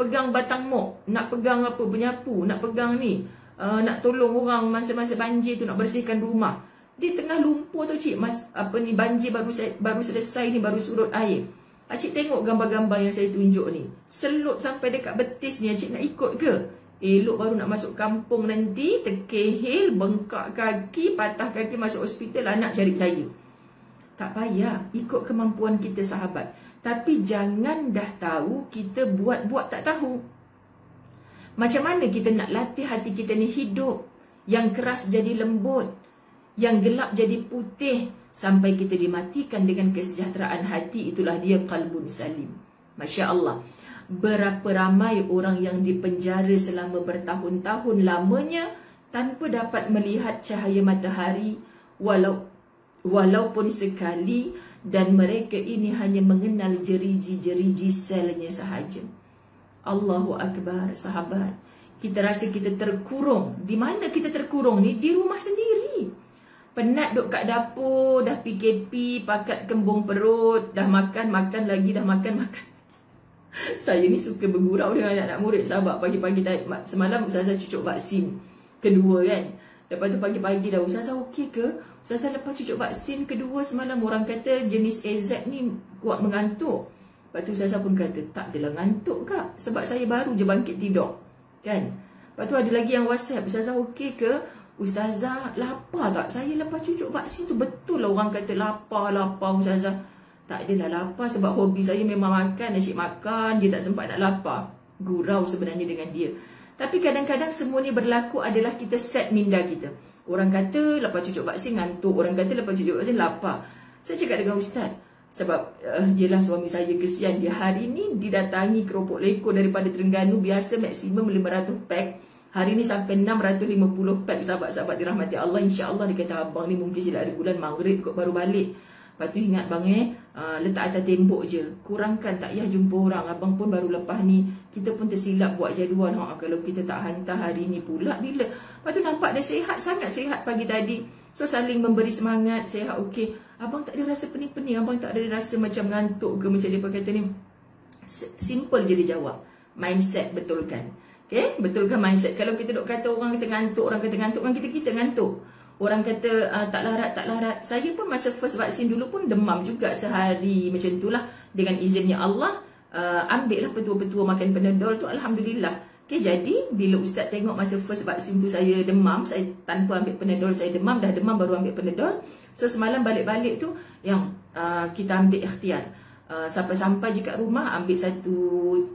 pegang batang mok, nak pegang apa penyapu, nak pegang ni, uh, nak tolong orang masa-masa banjir tu nak bersihkan rumah. Di tengah lumpur tu cik, mas, apa ni banjir baru baru selesai ni baru surut air. Acik tengok gambar-gambar yang saya tunjuk ni. Selut sampai dekat betis ni. Acik nak ikut ke? Elok baru nak masuk kampung nanti. Terkehil, bengkak kaki, patah kaki masuk hospital. Anak cari saya. Tak payah. Ikut kemampuan kita sahabat. Tapi jangan dah tahu kita buat-buat tak tahu. Macam mana kita nak latih hati kita ni hidup. Yang keras jadi lembut. Yang gelap jadi putih sampai kita dimatikan dengan kesejahteraan hati itulah dia qalbun salim Masya Allah berapa ramai orang yang dipenjara selama bertahun-tahun lamanya tanpa dapat melihat cahaya matahari walau walaupun sekali dan mereka ini hanya mengenal jeriji-jeriji selnya sahaja. Allahu Akbar sahabat. Kita rasa kita terkurung. Di mana kita terkurung ni? Di rumah sendiri. Penat duk kat dapur, dah PKP, pakat kembung perut, dah makan, makan lagi, dah makan, makan. Saya ni suka bergurau dengan anak-anak murid sahabat pagi-pagi semalam Ustazah cucuk vaksin kedua kan. Lepas tu pagi-pagi dah Ustazah okey ke? Ustazah lepas cucuk vaksin kedua semalam orang kata jenis AZ ni kuat mengantuk. Lepas tu Ustazah pun kata tak adalah ngantuk kak sebab saya baru je bangkit tidur. Kan? Lepas tu ada lagi yang WhatsApp Ustazah okey ke? Ustazah lapar tak? Saya lepas cucuk vaksin tu betul lah orang kata lapar, lapar Ustazah. Tak adalah lapar sebab hobi saya memang makan, asyik makan, dia tak sempat nak lapar. Gurau sebenarnya dengan dia. Tapi kadang-kadang semua ni berlaku adalah kita set minda kita. Orang kata lepas cucuk vaksin ngantuk, orang kata lepas cucuk vaksin lapar. Saya cakap dengan ustaz, sebab uh, yelah suami saya kesian dia hari ni didatangi keropok leko daripada Terengganu biasa maksimum 500 pack Hari ni sampai 650 pack sahabat-sahabat dirahmati Allah. InsyaAllah dia kata abang ni mungkin silap ada bulan maghrib kot baru balik. Lepas tu ingat bang eh, uh, letak atas tembok je. Kurangkan tak payah jumpa orang. Abang pun baru lepas ni. Kita pun tersilap buat jadual. Ha, kalau kita tak hantar hari ni pula bila. Lepas tu nampak dia sihat, sangat sihat pagi tadi. So saling memberi semangat, sihat okey. Abang tak ada rasa pening-pening. Abang tak ada rasa macam ngantuk ke macam dia kata ni. Simple je dia jawab. Mindset betulkan. Okay, betulkan mindset. Kalau kita duk kata orang kata ngantuk, orang kata ngantuk, kan kita kita ngantuk. Orang kata uh, tak larat, tak larat. Saya pun masa first vaksin dulu pun demam juga sehari macam itulah. Dengan izinnya Allah, uh, ambil lah petua-petua makan penedol tu. Alhamdulillah. Okay, jadi bila ustaz tengok masa first vaksin tu saya demam, saya tanpa ambil penedol saya demam, dah demam baru ambil penedol. So semalam balik-balik tu yang uh, kita ambil ikhtiar. Uh, sampai-sampai je kat rumah ambil satu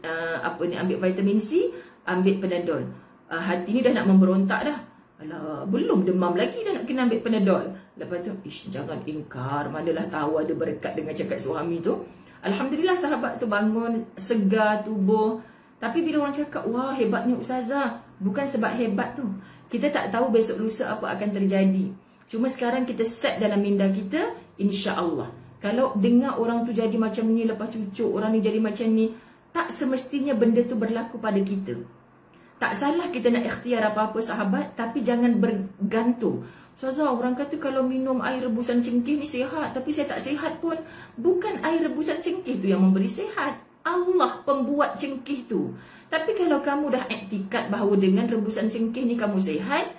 uh, apa ni ambil vitamin C, ambil penedol. Uh, hati ni dah nak memberontak dah. Alah, belum demam lagi dah nak kena ambil penedol. Lepas tu, ish, jangan ingkar. Manalah tahu ada berkat dengan cakap suami tu. Alhamdulillah sahabat tu bangun, segar tubuh. Tapi bila orang cakap, wah hebatnya ustazah. Bukan sebab hebat tu. Kita tak tahu besok lusa apa akan terjadi. Cuma sekarang kita set dalam minda kita, insya Allah. Kalau dengar orang tu jadi macam ni lepas cucuk, orang ni jadi macam ni, tak semestinya benda tu berlaku pada kita. Tak salah kita nak ikhtiar apa-apa sahabat, tapi jangan bergantung. Ustazah, orang kata kalau minum air rebusan cengkeh ni sihat, tapi saya tak sihat pun. Bukan air rebusan cengkeh tu yang memberi sihat. Allah pembuat cengkeh tu. Tapi kalau kamu dah iktikad bahawa dengan rebusan cengkeh ni kamu sehat,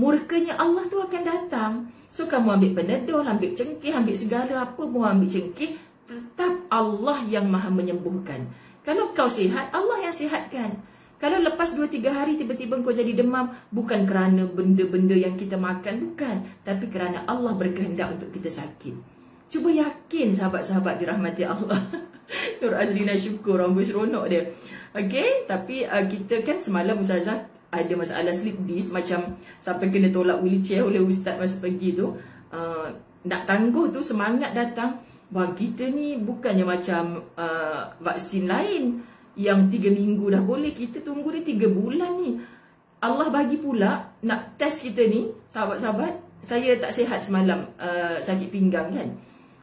murkanya Allah tu akan datang. So kamu ambil penedol, ambil cengkeh, ambil segala apa pun ambil cengkeh, tetap Allah yang maha menyembuhkan. Kalau kau sihat, Allah yang sihatkan. Kalau lepas 2-3 hari tiba-tiba kau jadi demam, bukan kerana benda-benda yang kita makan, bukan. Tapi kerana Allah berkehendak untuk kita sakit. Cuba yakin sahabat-sahabat dirahmati Allah. Nur Azrina syukur rambut seronok dia. Okay, tapi uh, kita kan semalam Ustazah ada masalah slip disc macam sampai kena tolak wheelchair oleh Ustaz masa pergi tu. Uh, nak tangguh tu semangat datang. Wah kita ni bukannya macam uh, vaksin lain yang 3 minggu dah boleh. Kita tunggu ni 3 bulan ni. Allah bagi pula nak test kita ni, sahabat-sahabat. Saya tak sihat semalam uh, sakit pinggang kan.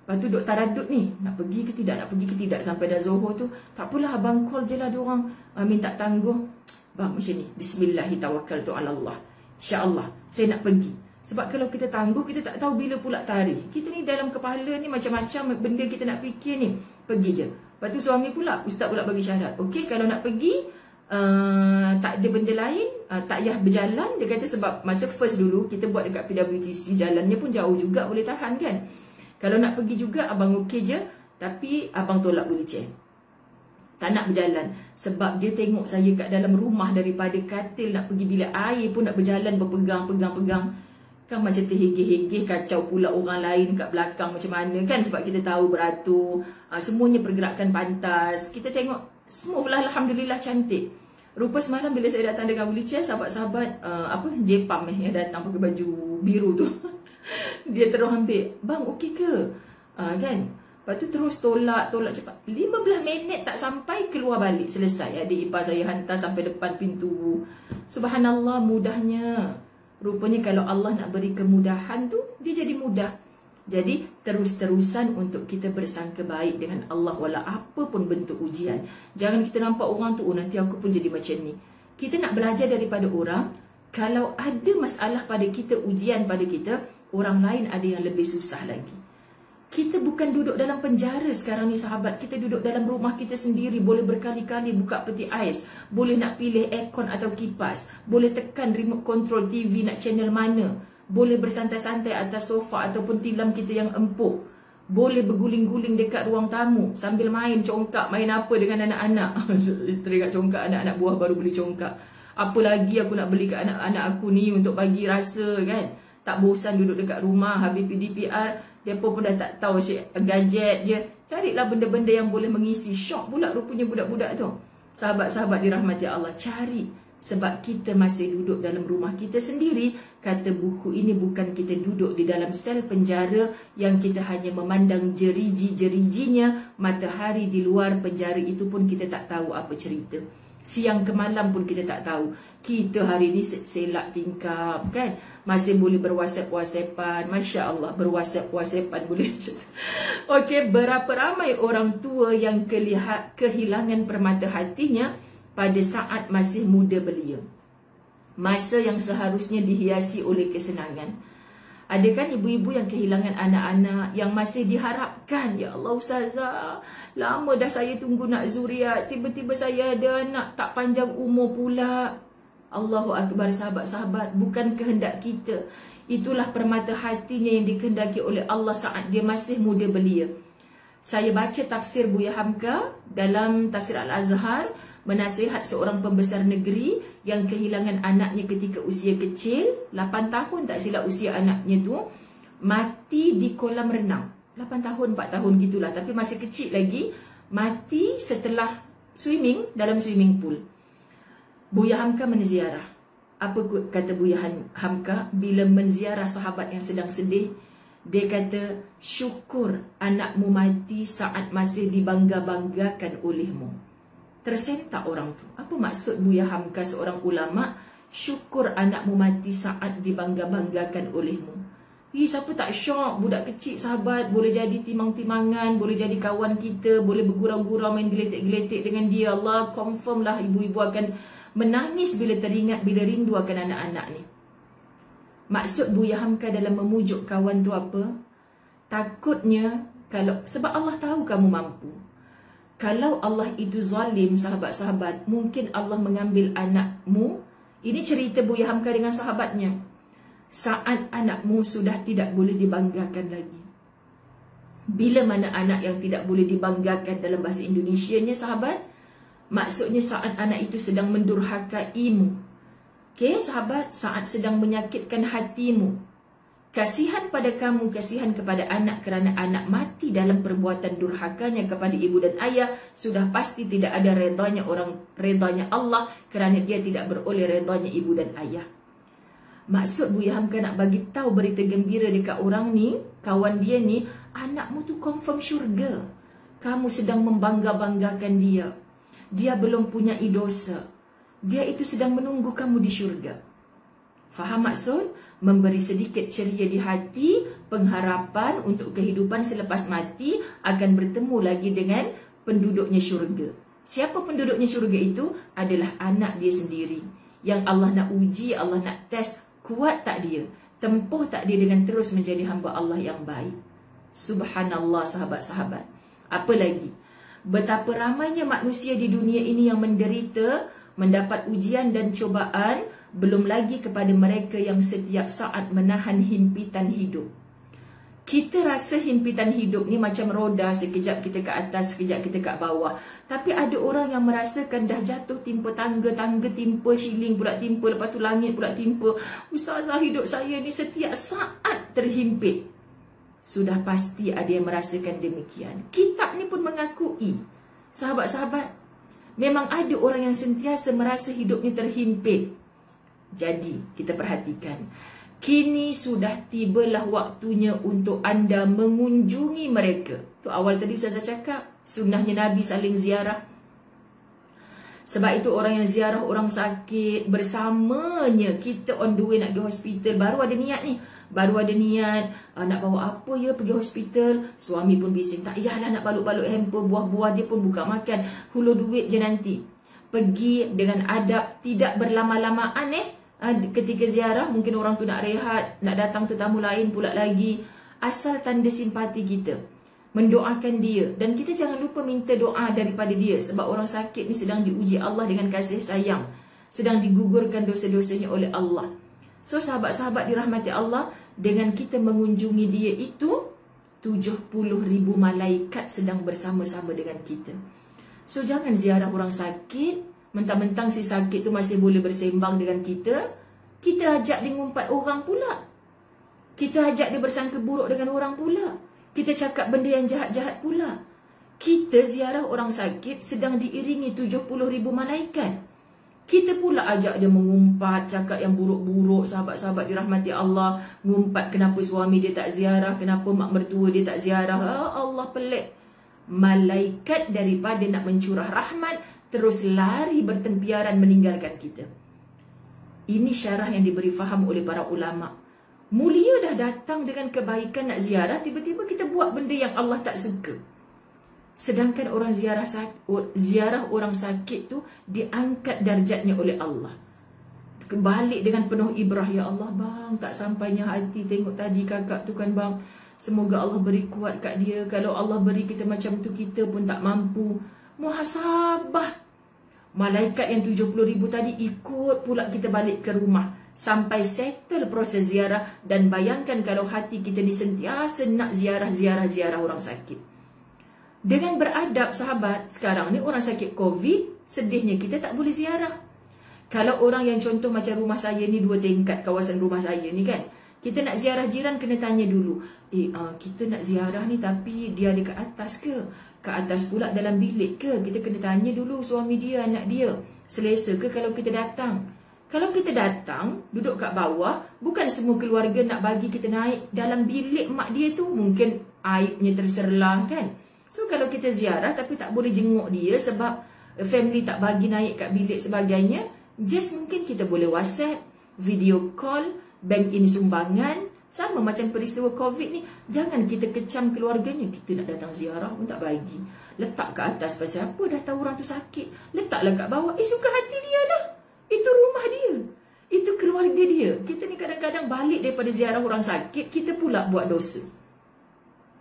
Lepas tu duk taradut ni Nak pergi ke tidak Nak pergi ke tidak Sampai dah Zohor tu Tak apalah abang call je lah diorang uh, Minta tangguh Bang macam ni Bismillahirrahmanirrahim InsyaAllah Saya nak pergi Sebab kalau kita tangguh Kita tak tahu bila pula tarikh Kita ni dalam kepala ni Macam-macam benda kita nak fikir ni Pergi je Lepas tu suami pula Ustaz pula bagi syarat. Okey kalau nak pergi Uh, tak ada benda lain uh, tak payah berjalan dia kata sebab masa first dulu kita buat dekat PWTC jalannya pun jauh juga boleh tahan kan? Kalau nak pergi juga abang okey je Tapi abang tolak wheelchair Tak nak berjalan. Sebab dia tengok saya kat dalam rumah Daripada katil nak pergi bilik air pun Nak berjalan berpegang-pegang-pegang Kan macam terhegeh-hegeh Kacau pula orang lain kat belakang macam mana kan? Sebab kita tahu beratur uh, Semuanya pergerakan pantas. Kita tengok smooth lah Alhamdulillah cantik. Rupa semalam bila saya datang dengan wheelchair Sahabat-sahabat uh, apa Jepam eh yang datang pakai baju biru tu. Dia terus ambil bang okey ke? Uh, kan? Lepas tu terus tolak tolak cepat. 15 minit tak sampai keluar balik. Selesai. Adik ipar saya hantar sampai depan pintu. Subhanallah mudahnya rupanya kalau Allah nak beri kemudahan tu dia jadi mudah. Jadi terus-terusan untuk kita bersangka baik dengan Allah wala apa pun bentuk ujian. Jangan kita nampak orang tu oh nanti aku pun jadi macam ni. Kita nak belajar daripada orang kalau ada masalah pada kita ujian pada kita orang lain ada yang lebih susah lagi. Kita bukan duduk dalam penjara sekarang ni sahabat. Kita duduk dalam rumah kita sendiri. Boleh berkali-kali buka peti ais. Boleh nak pilih aircon atau kipas. Boleh tekan remote control TV nak channel mana. Boleh bersantai-santai atas sofa ataupun tilam kita yang empuk. Boleh berguling-guling dekat ruang tamu. Sambil main congkak. Main apa dengan anak-anak. Teringat congkak anak-anak buah baru beli congkak. Apa lagi aku nak beli ke anak-anak aku ni untuk bagi rasa kan tak bosan duduk dekat rumah habis PDPR dia pun dah tak tahu asyik gadget je. Carilah benda-benda yang boleh mengisi syok pula rupanya budak-budak tu. Sahabat-sahabat dirahmati Allah cari sebab kita masih duduk dalam rumah kita sendiri. Kata buku ini bukan kita duduk di dalam sel penjara yang kita hanya memandang jeriji-jerijinya. Matahari di luar penjara itu pun kita tak tahu apa cerita. Siang ke malam pun kita tak tahu. Kita hari ni selak tingkap kan masih boleh berwhatsapp-whatsappan Masya Allah berwhatsapp-whatsappan boleh. Okey, berapa ramai orang tua yang kelihat, kehilangan permata hatinya pada saat masih muda belia? Masa yang seharusnya dihiasi oleh kesenangan. Ada kan ibu-ibu yang kehilangan anak-anak yang masih diharapkan Ya Allah Ustazah Lama dah saya tunggu nak zuriat Tiba-tiba saya ada anak tak panjang umur pula Allahu Akbar sahabat-sahabat Bukan kehendak kita. Itulah permata hatinya yang dikehendaki oleh Allah saat dia masih muda belia. Saya baca tafsir Buya Hamka Dalam tafsir Al-Azhar menasihat seorang pembesar negeri yang kehilangan anaknya ketika usia kecil, 8 tahun tak silap usia anaknya tu, mati di kolam renang. 8 tahun, 4 tahun gitulah. Tapi masih kecil lagi, mati setelah swimming dalam swimming pool. Buya Hamka menziarah. Apa kata Buya Hamka bila menziarah sahabat yang sedang sedih? Dia kata, syukur anakmu mati saat masih dibangga-banggakan olehmu. Tersentak orang tu. Apa maksud Buya Hamka seorang ulama? Syukur anakmu mati saat dibangga-banggakan olehmu. Ih, siapa tak syok budak kecil sahabat boleh jadi timang-timangan, boleh jadi kawan kita, boleh bergurau-gurau main geletek-geletek dengan dia. Allah confirm lah ibu-ibu akan menangis bila teringat, bila rindu akan anak-anak ni. Maksud Buya Hamka dalam memujuk kawan tu apa? Takutnya kalau sebab Allah tahu kamu mampu. Kalau Allah itu zalim sahabat-sahabat, mungkin Allah mengambil anakmu. Ini cerita Buya Hamka dengan sahabatnya. Saat anakmu sudah tidak boleh dibanggakan lagi. Bila mana anak yang tidak boleh dibanggakan dalam bahasa Indonesia-nya sahabat? Maksudnya saat anak itu sedang mendurhakaimu. Okey sahabat, saat sedang menyakitkan hatimu. Kasihan pada kamu, kasihan kepada anak kerana anak mati dalam perbuatan durhakanya kepada ibu dan ayah sudah pasti tidak ada redanya orang redanya Allah kerana dia tidak beroleh redanya ibu dan ayah. Maksud Buya Hamka nak bagi tahu berita gembira dekat orang ni, kawan dia ni, anakmu tu confirm syurga. Kamu sedang membangga-banggakan dia. Dia belum punya dosa. Dia itu sedang menunggu kamu di syurga. Faham maksud? memberi sedikit ceria di hati, pengharapan untuk kehidupan selepas mati akan bertemu lagi dengan penduduknya syurga. Siapa penduduknya syurga itu? Adalah anak dia sendiri. Yang Allah nak uji, Allah nak test, kuat tak dia? Tempuh tak dia dengan terus menjadi hamba Allah yang baik? Subhanallah sahabat-sahabat. Apa lagi? Betapa ramainya manusia di dunia ini yang menderita, mendapat ujian dan cobaan, belum lagi kepada mereka yang setiap saat menahan himpitan hidup. Kita rasa himpitan hidup ni macam roda sekejap kita ke atas, sekejap kita ke bawah. Tapi ada orang yang merasakan dah jatuh timpa tangga, tangga timpa, shilling pula timpa, lepas tu langit pula timpa. Ustazah hidup saya ni setiap saat terhimpit. Sudah pasti ada yang merasakan demikian. Kitab ni pun mengakui. Sahabat-sahabat, memang ada orang yang sentiasa merasa hidup ni terhimpit. Jadi, kita perhatikan. Kini sudah tibalah waktunya untuk anda mengunjungi mereka. Tu awal tadi saya cakap, sunnahnya Nabi saling ziarah. Sebab itu orang yang ziarah orang sakit bersamanya kita on the way nak pergi hospital baru ada niat ni. Baru ada niat uh, nak bawa apa ya pergi hospital. Suami pun bising. Tak payahlah nak balut-balut hamper buah-buah dia pun buka makan. Hulur duit je nanti. Pergi dengan adab tidak berlama-lamaan eh. Ah, ketika ziarah mungkin orang tu nak rehat, nak datang tetamu lain pula lagi. Asal tanda simpati kita. Mendoakan dia. Dan kita jangan lupa minta doa daripada dia. Sebab orang sakit ni sedang diuji Allah dengan kasih sayang. Sedang digugurkan dosa-dosanya oleh Allah. So sahabat-sahabat dirahmati Allah. Dengan kita mengunjungi dia itu. 70 ribu malaikat sedang bersama-sama dengan kita. So jangan ziarah orang sakit mentang-mentang si sakit tu masih boleh bersembang dengan kita, kita ajak dia ngumpat orang pula. Kita ajak dia bersangka buruk dengan orang pula. Kita cakap benda yang jahat-jahat pula. Kita ziarah orang sakit sedang diiringi 70 ribu malaikat. Kita pula ajak dia mengumpat, cakap yang buruk-buruk, sahabat-sahabat dirahmati Allah. Ngumpat kenapa suami dia tak ziarah, kenapa mak mertua dia tak ziarah. Oh, Allah pelik. Malaikat daripada nak mencurah rahmat, terus lari bertempiaran meninggalkan kita. Ini syarah yang diberi faham oleh para ulama. Mulia dah datang dengan kebaikan nak ziarah, tiba-tiba kita buat benda yang Allah tak suka. Sedangkan orang ziarah ziarah orang sakit tu diangkat darjatnya oleh Allah. Kembali dengan penuh ibrah ya Allah bang, tak sampainya hati tengok tadi kakak tu kan bang. Semoga Allah beri kuat kat dia. Kalau Allah beri kita macam tu kita pun tak mampu. Muhasabah Malaikat yang 70 ribu tadi ikut pula kita balik ke rumah Sampai settle proses ziarah Dan bayangkan kalau hati kita ni sentiasa nak ziarah-ziarah-ziarah orang sakit Dengan beradab sahabat, sekarang ni orang sakit COVID, sedihnya kita tak boleh ziarah. Kalau orang yang contoh macam rumah saya ni dua tingkat kawasan rumah saya ni kan. Kita nak ziarah jiran kena tanya dulu. Eh, uh, kita nak ziarah ni tapi dia ada kat atas ke? Kat atas pula dalam bilik ke? Kita kena tanya dulu suami dia, anak dia. Selesa ke kalau kita datang? Kalau kita datang, duduk kat bawah, bukan semua keluarga nak bagi kita naik dalam bilik mak dia tu. Mungkin aibnya terserlah kan? So kalau kita ziarah tapi tak boleh jenguk dia sebab family tak bagi naik kat bilik sebagainya, just mungkin kita boleh WhatsApp, video call, bank in sumbangan, sama macam peristiwa COVID ni, jangan kita kecam keluarganya. Kita nak datang ziarah pun tak bagi. Letak kat atas pasal apa dah tahu orang tu sakit. Letaklah kat bawah. Eh suka hati dia lah. Itu rumah dia. Itu keluarga dia. Kita ni kadang-kadang balik daripada ziarah orang sakit, kita pula buat dosa.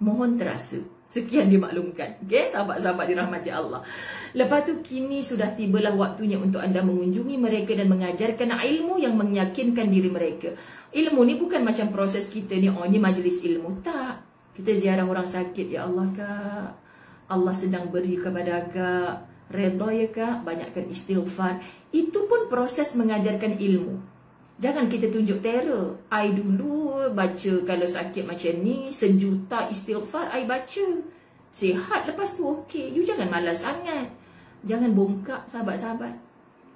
Mohon terasa. Sekian dimaklumkan. Okay, sahabat-sahabat dirahmati Allah. Lepas tu, kini sudah tibalah waktunya untuk anda mengunjungi mereka dan mengajarkan ilmu yang meyakinkan diri mereka. Ilmu ni bukan macam proses kita ni, oh ni majlis ilmu. Tak. Kita ziarah orang sakit, ya Allah kak. Allah sedang beri kepada kak. Redha ya kak, banyakkan istighfar. Itu pun proses mengajarkan ilmu. Jangan kita tunjuk terror. I dulu baca kalau sakit macam ni, sejuta istighfar I baca. Sihat lepas tu okey. You jangan malas sangat. Jangan bongkak sahabat-sahabat.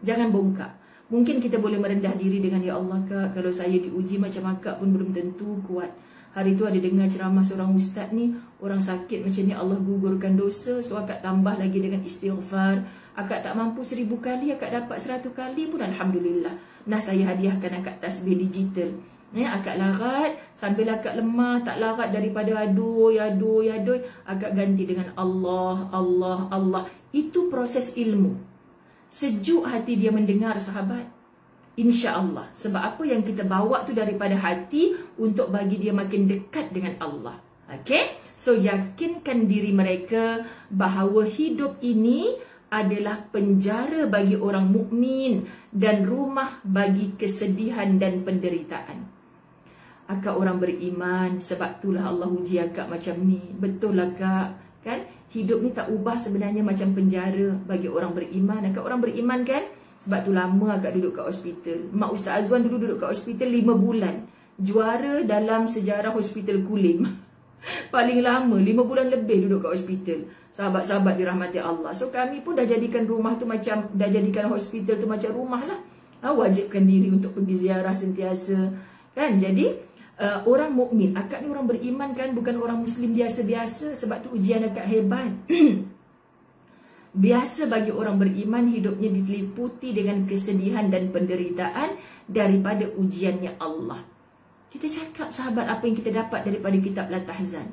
Jangan bongkak. Mungkin kita boleh merendah diri dengan Ya Allah kak. Kalau saya diuji macam akak pun belum tentu kuat. Hari tu ada dengar ceramah seorang ustaz ni. Orang sakit macam ni Allah gugurkan dosa. So akak tambah lagi dengan istighfar. Akak tak mampu seribu kali, akak dapat seratus kali pun Alhamdulillah. Nah saya hadiahkan akak tasbih digital. Ya, akak larat sambil akak lemah, tak larat daripada aduh, aduh, aduh. Akak ganti dengan Allah, Allah, Allah. Itu proses ilmu. Sejuk hati dia mendengar sahabat. Insya Allah. Sebab apa yang kita bawa tu daripada hati untuk bagi dia makin dekat dengan Allah. Okay? So yakinkan diri mereka bahawa hidup ini adalah penjara bagi orang mukmin dan rumah bagi kesedihan dan penderitaan. Akak orang beriman sebab itulah Allah uji akak macam ni. Betul lah kak. Kan? Hidup ni tak ubah sebenarnya macam penjara bagi orang beriman. Akak orang beriman kan? Sebab tu lama akak duduk kat hospital. Mak Ustaz Azwan dulu duduk kat hospital 5 bulan. Juara dalam sejarah hospital Kulim. Paling lama 5 bulan lebih duduk kat hospital sahabat-sahabat dirahmati Allah. So kami pun dah jadikan rumah tu macam dah jadikan hospital tu macam rumah lah. Ha, wajibkan diri untuk pergi ziarah sentiasa. Kan? Jadi uh, orang mukmin, akak ni orang beriman kan bukan orang muslim biasa-biasa sebab tu ujian akak hebat. Biasa bagi orang beriman hidupnya diliputi dengan kesedihan dan penderitaan daripada ujiannya Allah. Kita cakap sahabat apa yang kita dapat daripada kitab Latahzan.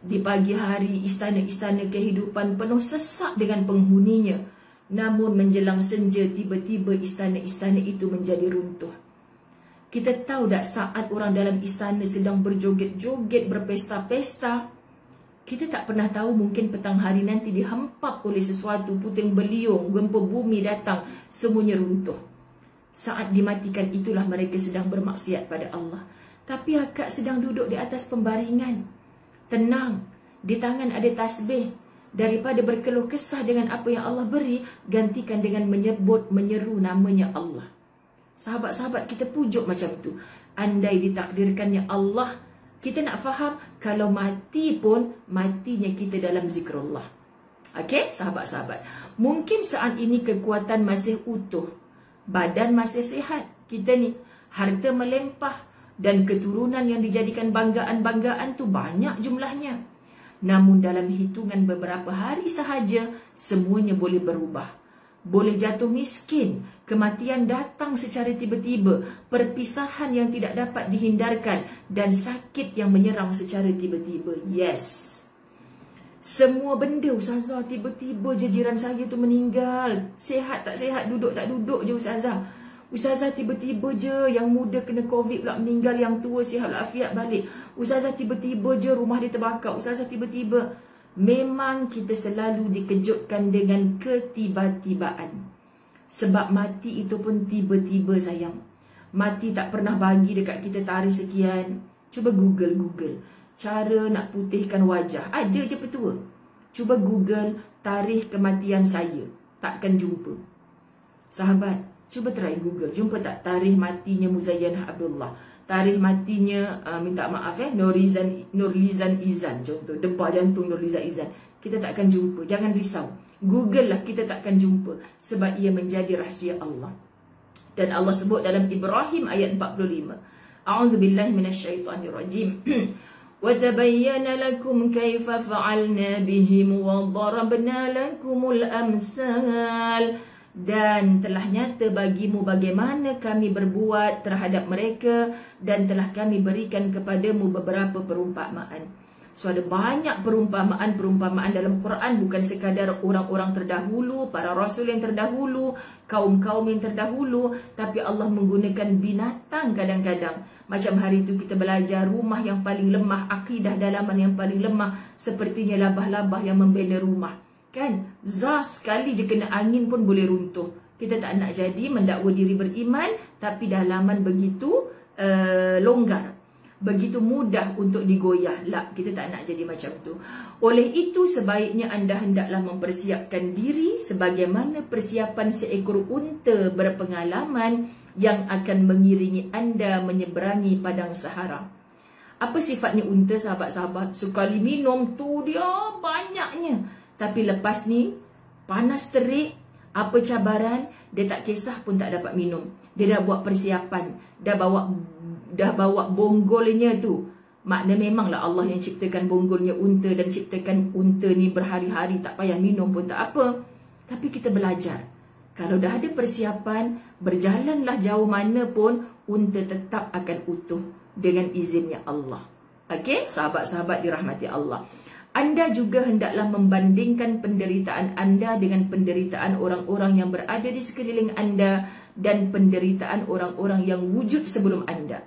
Di pagi hari istana-istana kehidupan penuh sesak dengan penghuninya. Namun menjelang senja tiba-tiba istana-istana itu menjadi runtuh. Kita tahu tak saat orang dalam istana sedang berjoget-joget berpesta-pesta. Kita tak pernah tahu mungkin petang hari nanti dihempap oleh sesuatu puting beliung, gempa bumi datang, semuanya runtuh. Saat dimatikan itulah mereka sedang bermaksiat pada Allah. Tapi akak sedang duduk di atas pembaringan. Tenang, di tangan ada tasbih. Daripada berkeluh kesah dengan apa yang Allah beri, gantikan dengan menyebut, menyeru namanya Allah. Sahabat-sahabat kita pujuk macam tu. Andai ditakdirkannya Allah, kita nak faham kalau mati pun matinya kita dalam zikrullah. Okey, sahabat-sahabat. Mungkin saat ini kekuatan masih utuh. Badan masih sihat. Kita ni harta melimpah dan keturunan yang dijadikan banggaan-banggaan tu banyak jumlahnya. Namun dalam hitungan beberapa hari sahaja, semuanya boleh berubah. Boleh jatuh miskin, kematian datang secara tiba-tiba, perpisahan yang tidak dapat dihindarkan dan sakit yang menyerang secara tiba-tiba. Yes. Semua benda Ustazah tiba-tiba je jiran saya tu meninggal. Sehat tak sehat, duduk tak duduk je Ustazah. Ustazah tiba-tiba je yang muda kena COVID pula meninggal, yang tua sihat afiat balik. Ustazah tiba-tiba je rumah dia terbakar. Ustazah tiba-tiba. Memang kita selalu dikejutkan dengan ketiba-tibaan. Sebab mati itu pun tiba-tiba sayang. Mati tak pernah bagi dekat kita tarikh sekian. Cuba google, google. Cara nak putihkan wajah. Ada je petua. Cuba Google tarikh kematian saya. Takkan jumpa. Sahabat, cuba try Google. Jumpa tak tarikh matinya Muzayyanah Abdullah. Tarikh matinya, uh, minta maaf eh, Nurizan, Nurlizan Izan. Contoh, debar jantung Nurlizan Izan. Kita takkan jumpa. Jangan risau. Google lah kita takkan jumpa. Sebab ia menjadi rahsia Allah. Dan Allah sebut dalam Ibrahim ayat 45. A'udzubillahi minasyaitonirrajim. وتبين لكم كيف فعلنا بهم وضربنا لكم الأمثال dan telah nyata bagimu bagaimana kami berbuat terhadap mereka dan telah kami berikan kepadamu beberapa perumpamaan. So ada banyak perumpamaan-perumpamaan dalam Quran bukan sekadar orang-orang terdahulu, para rasul yang terdahulu, kaum-kaum yang terdahulu, tapi Allah menggunakan binatang kadang-kadang. Macam hari itu kita belajar rumah yang paling lemah, akidah dalaman yang paling lemah, sepertinya labah-labah yang membina rumah. Kan? Zah sekali je kena angin pun boleh runtuh. Kita tak nak jadi mendakwa diri beriman, tapi dalaman begitu uh, longgar begitu mudah untuk digoyah. lah kita tak nak jadi macam tu. Oleh itu, sebaiknya anda hendaklah mempersiapkan diri sebagaimana persiapan seekor unta berpengalaman yang akan mengiringi anda menyeberangi padang Sahara. Apa sifatnya unta, sahabat-sahabat? Sekali minum tu dia banyaknya. Tapi lepas ni, panas terik, apa cabaran, dia tak kisah pun tak dapat minum. Dia dah buat persiapan, dah bawa dah bawa bonggolnya tu. Makna memanglah Allah yang ciptakan bonggolnya unta dan ciptakan unta ni berhari-hari tak payah minum pun tak apa. Tapi kita belajar. Kalau dah ada persiapan, berjalanlah jauh mana pun, unta tetap akan utuh dengan izinnya Allah. Okey, sahabat-sahabat dirahmati Allah. Anda juga hendaklah membandingkan penderitaan anda dengan penderitaan orang-orang yang berada di sekeliling anda dan penderitaan orang-orang yang wujud sebelum anda.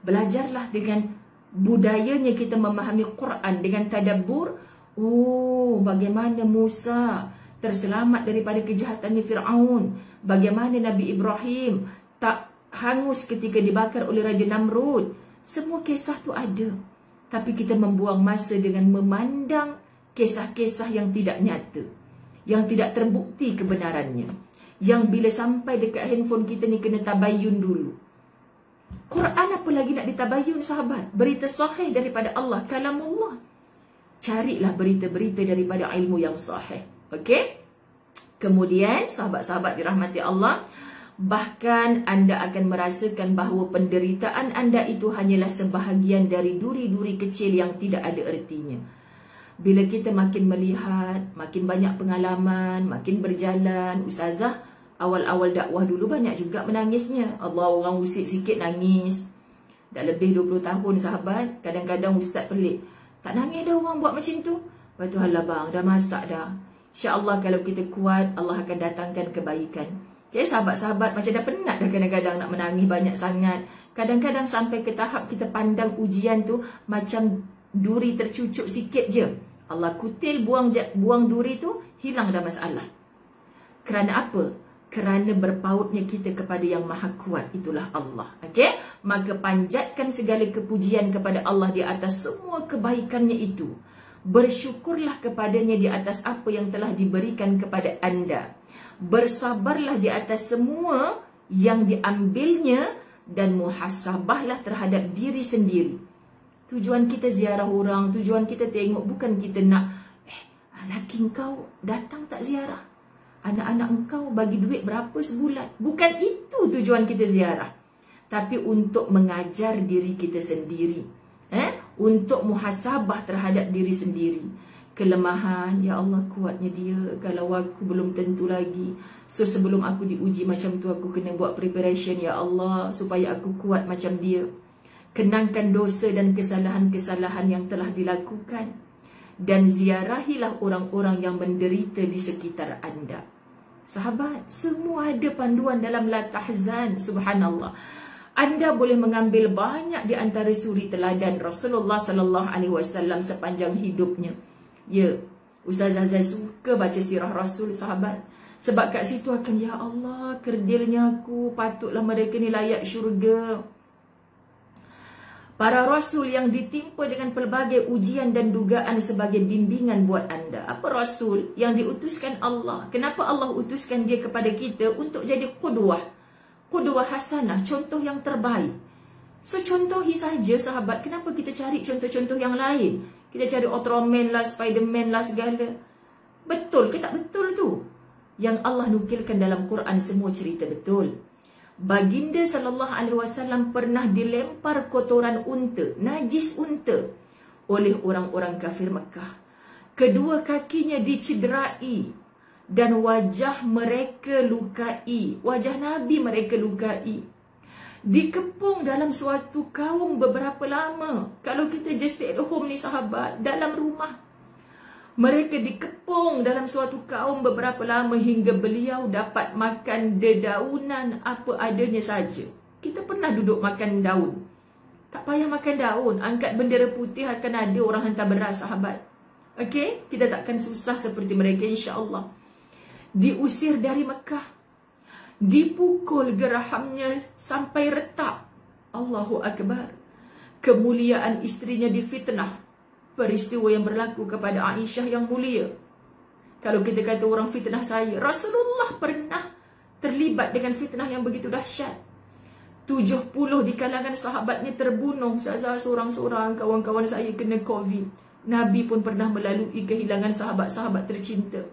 Belajarlah dengan budayanya kita memahami Quran dengan tadabbur. Oh, bagaimana Musa terselamat daripada kejahatannya Fir'aun. Bagaimana Nabi Ibrahim tak hangus ketika dibakar oleh Raja Namrud. Semua kisah tu ada. Tapi kita membuang masa dengan memandang kisah-kisah yang tidak nyata. Yang tidak terbukti kebenarannya. Yang bila sampai dekat handphone kita ni kena tabayun dulu. Quran apa lagi nak ditabayun sahabat? Berita sahih daripada Allah, kalamullah. Carilah berita-berita daripada ilmu yang sahih. Okey? Kemudian, sahabat-sahabat dirahmati Allah, bahkan anda akan merasakan bahawa penderitaan anda itu hanyalah sebahagian dari duri-duri kecil yang tidak ada ertinya. Bila kita makin melihat, makin banyak pengalaman, makin berjalan, ustazah, awal-awal dakwah dulu banyak juga menangisnya. Allah orang usik sikit nangis. Dah lebih 20 tahun sahabat, kadang-kadang ustaz pelik. Tak nangis dah orang buat macam tu. Lepas tu halah bang, dah masak dah. InsyaAllah kalau kita kuat, Allah akan datangkan kebaikan. Okay, sahabat-sahabat macam dah penat dah kadang-kadang nak menangis banyak sangat. Kadang-kadang sampai ke tahap kita pandang ujian tu macam duri tercucuk sikit je. Allah kutil buang buang duri tu, hilang dah masalah. Kerana apa? kerana berpautnya kita kepada yang maha kuat itulah Allah okey maka panjatkan segala kepujian kepada Allah di atas semua kebaikannya itu bersyukurlah kepadanya di atas apa yang telah diberikan kepada anda bersabarlah di atas semua yang diambilnya dan muhasabahlah terhadap diri sendiri tujuan kita ziarah orang tujuan kita tengok bukan kita nak eh laki kau datang tak ziarah anak-anak engkau bagi duit berapa sebulan. Bukan itu tujuan kita ziarah. Tapi untuk mengajar diri kita sendiri. Eh? Untuk muhasabah terhadap diri sendiri. Kelemahan, ya Allah kuatnya dia. Kalau aku belum tentu lagi. So sebelum aku diuji macam tu, aku kena buat preparation, ya Allah. Supaya aku kuat macam dia. Kenangkan dosa dan kesalahan-kesalahan yang telah dilakukan. Dan ziarahilah orang-orang yang menderita di sekitar anda. Sahabat, semua ada panduan dalam la tahzan. Subhanallah. Anda boleh mengambil banyak di antara suri teladan Rasulullah sallallahu alaihi wasallam sepanjang hidupnya. Ya, Ustaz Azai suka baca sirah Rasul sahabat. Sebab kat situ akan ya Allah, kerdilnya aku, patutlah mereka ni layak syurga. Para rasul yang ditimpa dengan pelbagai ujian dan dugaan sebagai bimbingan buat anda. Apa rasul yang diutuskan Allah? Kenapa Allah utuskan dia kepada kita untuk jadi qudwah? Qudwah hasanah, contoh yang terbaik. So contohi saja sahabat, kenapa kita cari contoh-contoh yang lain? Kita cari Ultraman lah, Spiderman lah segala. Betul ke tak betul tu? Yang Allah nukilkan dalam Quran semua cerita betul. Baginda sallallahu alaihi wasallam pernah dilempar kotoran unta, najis unta oleh orang-orang kafir Mekah. Kedua kakinya dicederai dan wajah mereka lukai, wajah Nabi mereka lukai. Dikepung dalam suatu kaum beberapa lama. Kalau kita just stay at home ni sahabat, dalam rumah mereka dikepung dalam suatu kaum beberapa lama hingga beliau dapat makan dedaunan apa adanya saja. Kita pernah duduk makan daun. Tak payah makan daun, angkat bendera putih akan ada orang hantar beras sahabat. Okey, kita takkan susah seperti mereka insya-Allah. Diusir dari Mekah. Dipukul gerahamnya sampai retak. Allahu akbar. Kemuliaan istrinya difitnah peristiwa yang berlaku kepada Aisyah yang mulia. Kalau kita kata orang fitnah saya, Rasulullah pernah terlibat dengan fitnah yang begitu dahsyat. 70 di kalangan sahabatnya terbunuh sahaja seorang-seorang kawan-kawan saya kena COVID. Nabi pun pernah melalui kehilangan sahabat-sahabat tercinta.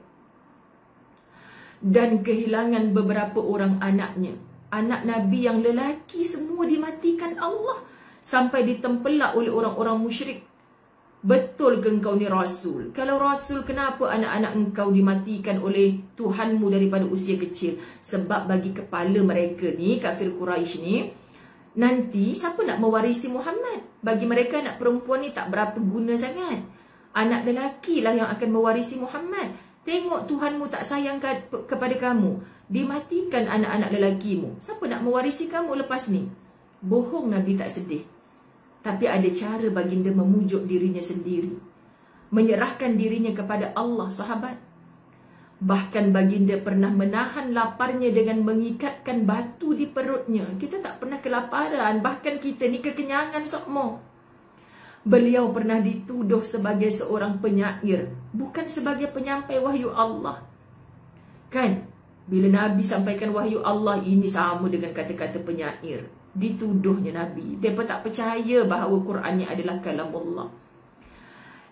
Dan kehilangan beberapa orang anaknya. Anak Nabi yang lelaki semua dimatikan Allah. Sampai ditempelak oleh orang-orang musyrik Betul ke engkau ni Rasul? Kalau Rasul, kenapa anak-anak engkau dimatikan oleh Tuhanmu daripada usia kecil? Sebab bagi kepala mereka ni, kafir Quraisy ni, nanti siapa nak mewarisi Muhammad? Bagi mereka anak perempuan ni tak berapa guna sangat. Anak lelaki lah yang akan mewarisi Muhammad. Tengok Tuhanmu tak sayang kepada kamu. Dimatikan anak-anak lelakimu. Siapa nak mewarisi kamu lepas ni? Bohong Nabi tak sedih. Tapi ada cara baginda memujuk dirinya sendiri. Menyerahkan dirinya kepada Allah, sahabat. Bahkan baginda pernah menahan laparnya dengan mengikatkan batu di perutnya. Kita tak pernah kelaparan. Bahkan kita ni kekenyangan semua. Beliau pernah dituduh sebagai seorang penyair. Bukan sebagai penyampai wahyu Allah. Kan? Bila Nabi sampaikan wahyu Allah, ini sama dengan kata-kata penyair dituduhnya Nabi. Mereka tak percaya bahawa Quran adalah kalam Allah.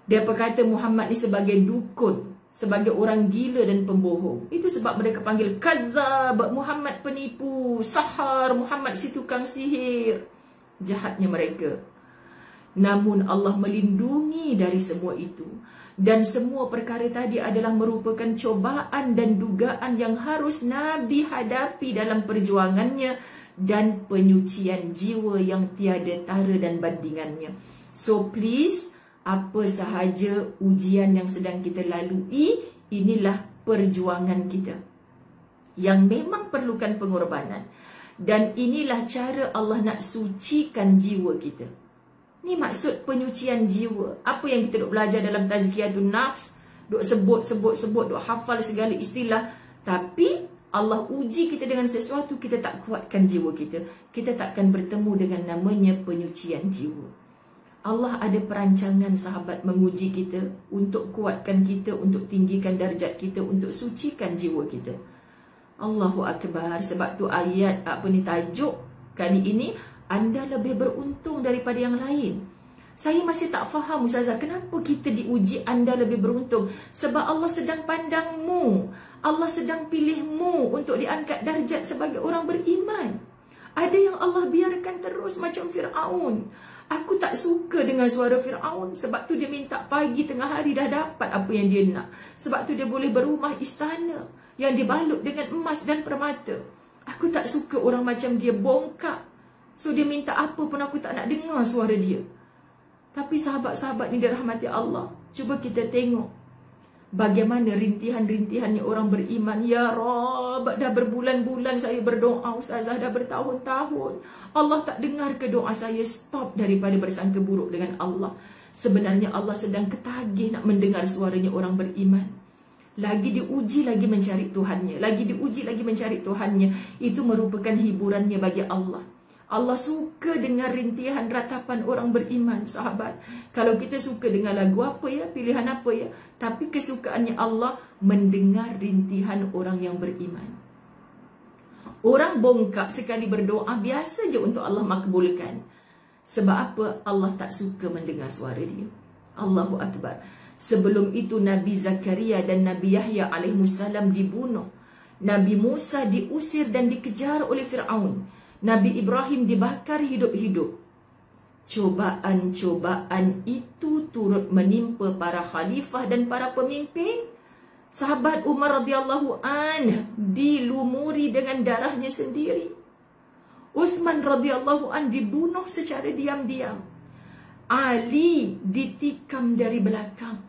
Mereka kata Muhammad ni sebagai dukun. Sebagai orang gila dan pembohong. Itu sebab mereka panggil Kazab, Muhammad penipu, Sahar, Muhammad si tukang sihir. Jahatnya mereka. Namun Allah melindungi dari semua itu. Dan semua perkara tadi adalah merupakan cobaan dan dugaan yang harus Nabi hadapi dalam perjuangannya dan penyucian jiwa yang tiada tara dan bandingannya. So please, apa sahaja ujian yang sedang kita lalui, inilah perjuangan kita. Yang memang perlukan pengorbanan. Dan inilah cara Allah nak sucikan jiwa kita. Ni maksud penyucian jiwa. Apa yang kita duk belajar dalam tazkiyatun nafs, duk sebut, sebut, sebut, duk hafal segala istilah. Tapi Allah uji kita dengan sesuatu kita tak kuatkan jiwa kita. Kita takkan bertemu dengan namanya penyucian jiwa. Allah ada perancangan sahabat menguji kita untuk kuatkan kita untuk tinggikan darjat kita untuk sucikan jiwa kita. Allahu akbar. Sebab tu ayat apa ni tajuk kali ini anda lebih beruntung daripada yang lain saya masih tak faham Ustazah kenapa kita diuji anda lebih beruntung sebab Allah sedang pandangmu Allah sedang pilihmu untuk diangkat darjat sebagai orang beriman. Ada yang Allah biarkan terus macam Fir'aun. Aku tak suka dengan suara Fir'aun sebab tu dia minta pagi tengah hari dah dapat apa yang dia nak. Sebab tu dia boleh berumah istana yang dibalut dengan emas dan permata. Aku tak suka orang macam dia bongkak. So dia minta apa pun aku tak nak dengar suara dia. Tapi sahabat-sahabat ni dirahmati Allah. Cuba kita tengok Bagaimana rintihan-rintihannya orang beriman. Ya Rab Dah berbulan-bulan saya berdoa Ustazah dah bertahun-tahun. Allah tak dengar ke doa saya Stop daripada bersangka buruk dengan Allah. Sebenarnya Allah sedang ketagih Nak mendengar suaranya orang beriman. Lagi diuji lagi mencari Tuhannya. Lagi diuji lagi mencari Tuhannya. Itu merupakan hiburannya bagi Allah Allah suka dengan rintihan ratapan orang beriman, sahabat. Kalau kita suka dengan lagu apa ya, pilihan apa ya, tapi kesukaannya Allah mendengar rintihan orang yang beriman. Orang bongkak sekali berdoa biasa je untuk Allah makbulkan. Sebab apa? Allah tak suka mendengar suara dia. Allahu Akbar. Sebelum itu Nabi Zakaria dan Nabi Yahya alaihissalam dibunuh. Nabi Musa diusir dan dikejar oleh Fir'aun. Nabi Ibrahim dibakar hidup-hidup. Cobaan-cobaan itu turut menimpa para khalifah dan para pemimpin. Sahabat Umar radhiyallahu an dilumuri dengan darahnya sendiri. Uthman radhiyallahu an dibunuh secara diam-diam. Ali ditikam dari belakang.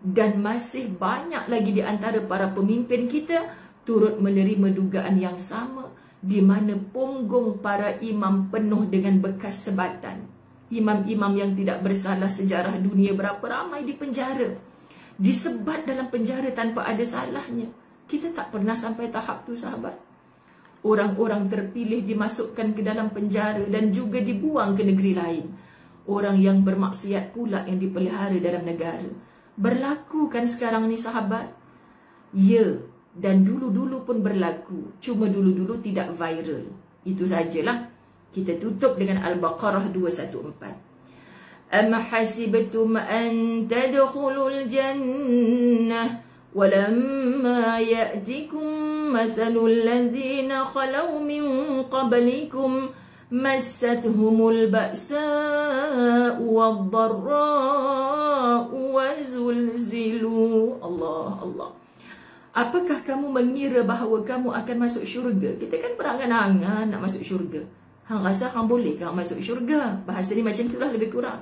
Dan masih banyak lagi di antara para pemimpin kita turut menerima dugaan yang sama di mana punggung para imam penuh dengan bekas sebatan. Imam-imam yang tidak bersalah sejarah dunia berapa ramai di penjara. Disebat dalam penjara tanpa ada salahnya. Kita tak pernah sampai tahap tu sahabat. Orang-orang terpilih dimasukkan ke dalam penjara dan juga dibuang ke negeri lain. Orang yang bermaksiat pula yang dipelihara dalam negara. Berlaku kan sekarang ni sahabat? Ya, dan dulu-dulu pun berlaku cuma dulu-dulu tidak viral itu sajalah kita tutup dengan al-baqarah 214 am hasibtum an tadkhulul jannah ولما يأتكم مثل الذين خلوا من قبلكم مستهم البأساء والضراء وزلزلوا الله الله Apakah kamu mengira bahawa kamu akan masuk syurga? Kita kan berangan-angan nak masuk syurga. Hang rasa hang boleh ke masuk syurga? Bahasa ni macam itulah lebih kurang.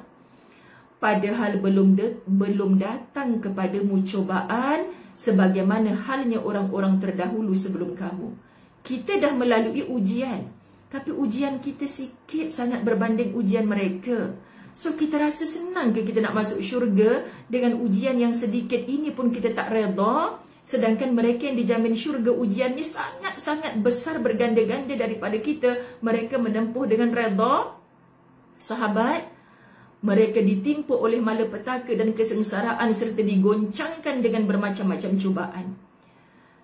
Padahal belum de- belum datang kepadamu cobaan sebagaimana halnya orang-orang terdahulu sebelum kamu. Kita dah melalui ujian. Tapi ujian kita sikit sangat berbanding ujian mereka. So kita rasa senang ke kita nak masuk syurga dengan ujian yang sedikit ini pun kita tak redha? Sedangkan mereka yang dijamin syurga ujiannya sangat-sangat besar berganda-ganda daripada kita. Mereka menempuh dengan redha. Sahabat, mereka ditimpa oleh malapetaka dan kesengsaraan serta digoncangkan dengan bermacam-macam cubaan.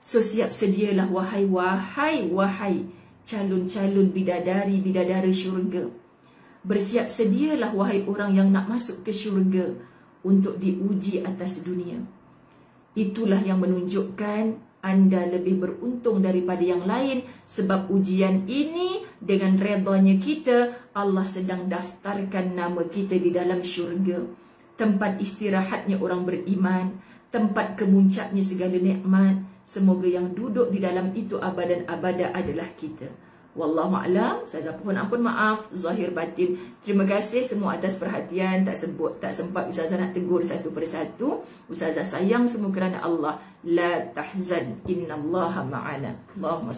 So siap sedialah wahai wahai wahai calon-calon bidadari-bidadari syurga. Bersiap sedialah wahai orang yang nak masuk ke syurga untuk diuji atas dunia. Itulah yang menunjukkan anda lebih beruntung daripada yang lain. Sebab ujian ini dengan redanya kita Allah sedang daftarkan nama kita di dalam syurga. Tempat istirahatnya orang beriman. Tempat kemuncaknya segala nikmat. Semoga yang duduk di dalam itu abadan abada adalah kita Wallahu a'lam. Ustazah mohon ampun maaf zahir batin. Terima kasih semua atas perhatian. Tak sebut tak sempat ustazah nak tegur satu persatu. Ustazah sayang semua kerana Allah. La tahzan innallaha ma'ana. Allahumma